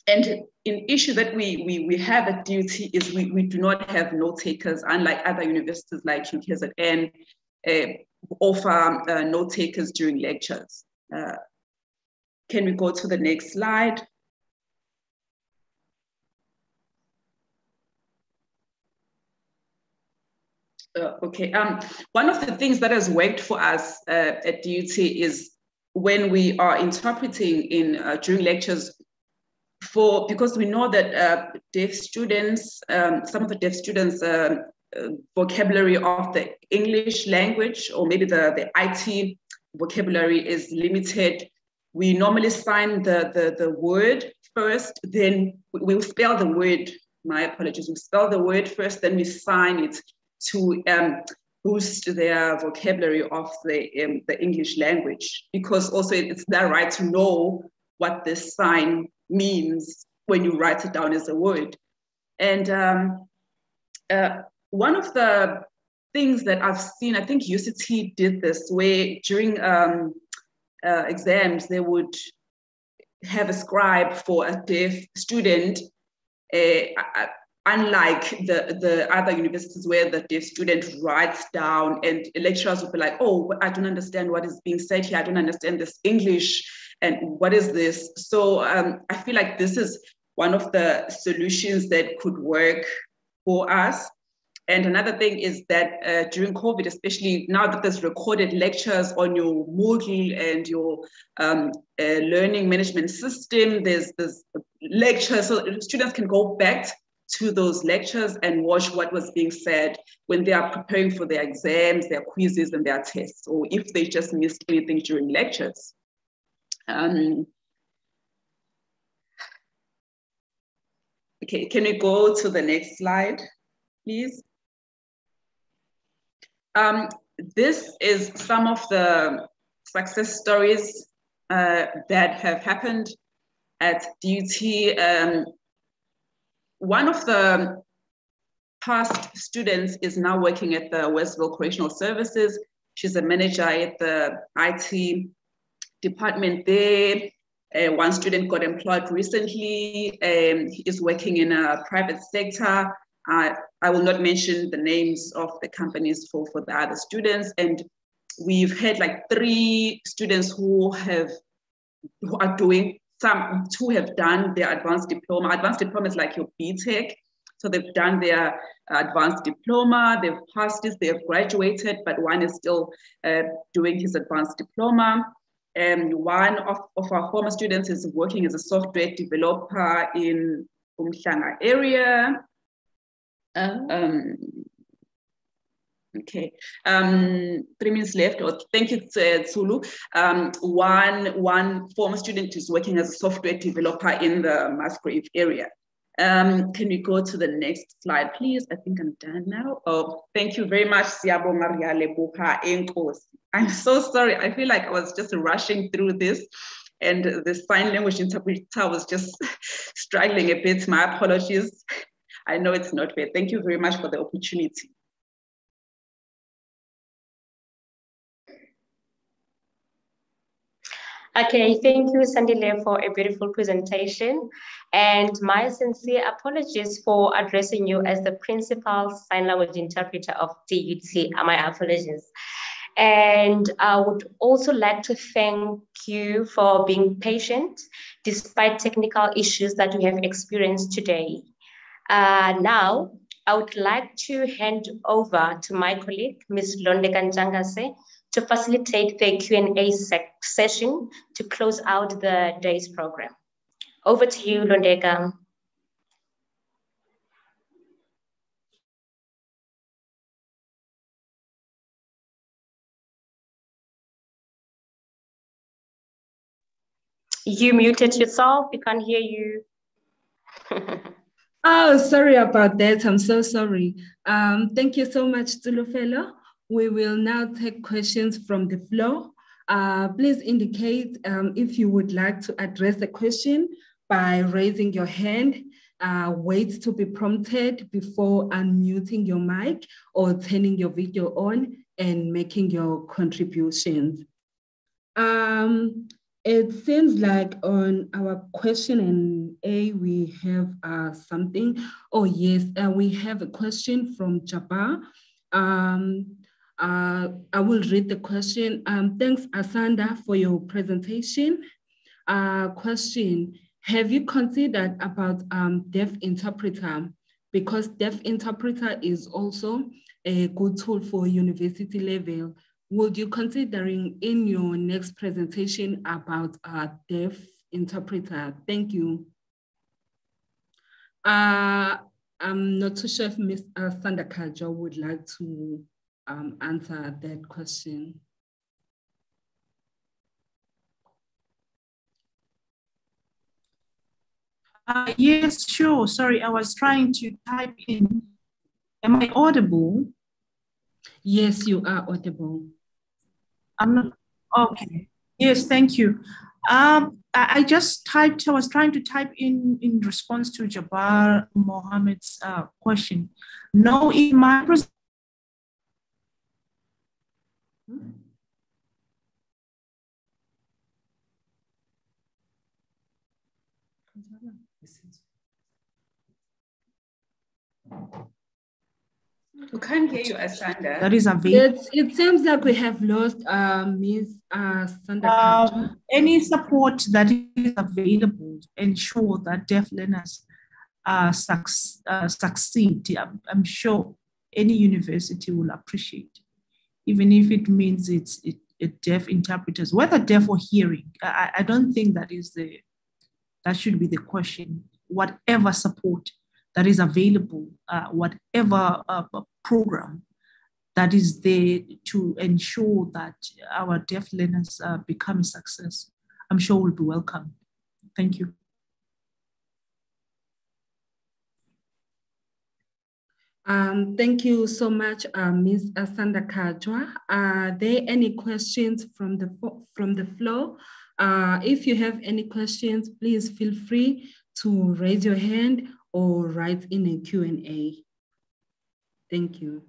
And an issue that we, we, we have at DUT is we, we do not have note takers, unlike other universities like UKZN uh, offer uh, note takers during lectures. Uh, can we go to the next slide? Uh, okay. Um, one of the things that has worked for us uh, at DUT is when we are interpreting in uh, during lectures for because we know that uh, deaf students, um, some of the deaf students uh, vocabulary of the English language or maybe the, the IT vocabulary is limited. We normally sign the, the, the word first, then we'll spell the word. My apologies. We spell the word first, then we sign it to um, boost their vocabulary of the, um, the English language because also it's their right to know what this sign means when you write it down as a word. And um, uh, one of the things that I've seen, I think UCT did this, where during um, uh, exams, they would have a scribe for a deaf student. Uh, unlike the, the other universities where the deaf student writes down and lecturers would be like, oh, I don't understand what is being said here. I don't understand this English and what is this? So um, I feel like this is one of the solutions that could work for us. And another thing is that uh, during COVID, especially now that there's recorded lectures on your Moodle and your um, uh, learning management system, there's, there's lectures, so students can go back to those lectures and watch what was being said when they are preparing for their exams, their quizzes, and their tests, or if they just missed anything during lectures. Um, okay, can we go to the next slide, please? Um, this is some of the success stories uh, that have happened at DUT. Um, one of the past students is now working at the Westville Correctional Services. She's a manager at the IT department there. Uh, one student got employed recently. Um, he is working in a private sector. Uh, I will not mention the names of the companies for, for the other students. And we've had like three students who have who are doing some two have done their advanced diploma. Advanced diploma is like your BTech. So they've done their advanced diploma, they've passed this, they have graduated, but one is still uh, doing his advanced diploma. And one of, of our former students is working as a software developer in Umhlanga area. Uh, um, Okay, um, three minutes left. Oh, thank you, Tsulu. Um, one, one former student is working as a software developer in the Musgrave area. Um, can we go to the next slide, please? I think I'm done now. Oh, thank you very much, Siabo Maria Lebuka Enkos. I'm so sorry. I feel like I was just rushing through this and the sign language interpreter was just struggling a bit. My apologies. I know it's not fair. Thank you very much for the opportunity. Okay, thank you, Sandile, for a beautiful presentation. And my sincere apologies for addressing you as the principal sign language interpreter of DUT. My apologies. And I would also like to thank you for being patient despite technical issues that we have experienced today. Uh, now, I would like to hand over to my colleague, Ms. Londeka Njangase, to facilitate the Q&A session to close out the day's program. Over to you, Londeka. You muted yourself, we can't hear you. oh, sorry about that. I'm so sorry. Um, thank you so much, Tulufelo. We will now take questions from the floor. Uh, please indicate um, if you would like to address a question by raising your hand. Uh, wait to be prompted before unmuting your mic or turning your video on and making your contributions. Um, it seems like on our question in A, we have uh, something. Oh, yes, uh, we have a question from Jabbar. Um, uh, I will read the question. Um, thanks, Asanda, for your presentation. Uh, question, have you considered about um, deaf interpreter? Because deaf interpreter is also a good tool for university level would you considering in your next presentation about a deaf interpreter? Thank you. Uh, I'm not too sure if Ms. Uh, Sandakajo would like to um, answer that question. Uh, yes, sure. Sorry, I was trying to type in. Am I audible? Yes, you are audible. I'm not, okay. Yes, thank you. Um, I, I, just typed, I was trying to type in in response to Jabbar Mohammed's uh, question. No, in my We can't hear you, Asanda. That is available. It, it seems like we have lost uh, Ms. Uh, Sandra. Um, any support that is available to ensure that deaf learners uh, suc uh, succeed. I'm, I'm, sure any university will appreciate, even if it means it's it, it deaf interpreters, whether deaf or hearing. I, I don't think that is the that should be the question. Whatever support that is available, uh, whatever uh, program that is there to ensure that our deaf learners uh, become a success, I'm sure will be welcome. Thank you. Um, thank you so much, uh, Ms. Asanda Kajwa. Are there any questions from the, from the floor? Uh, if you have any questions, please feel free to raise your hand or write in a Q&A. Thank you.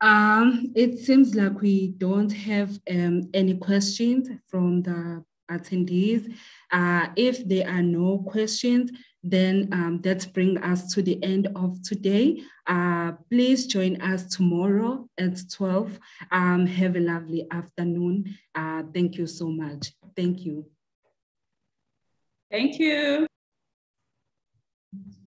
Um, it seems like we don't have um, any questions from the attendees. Uh, if there are no questions, then um, that brings us to the end of today. Uh, please join us tomorrow at 12. Um, have a lovely afternoon. Uh, thank you so much. Thank you. Thank you.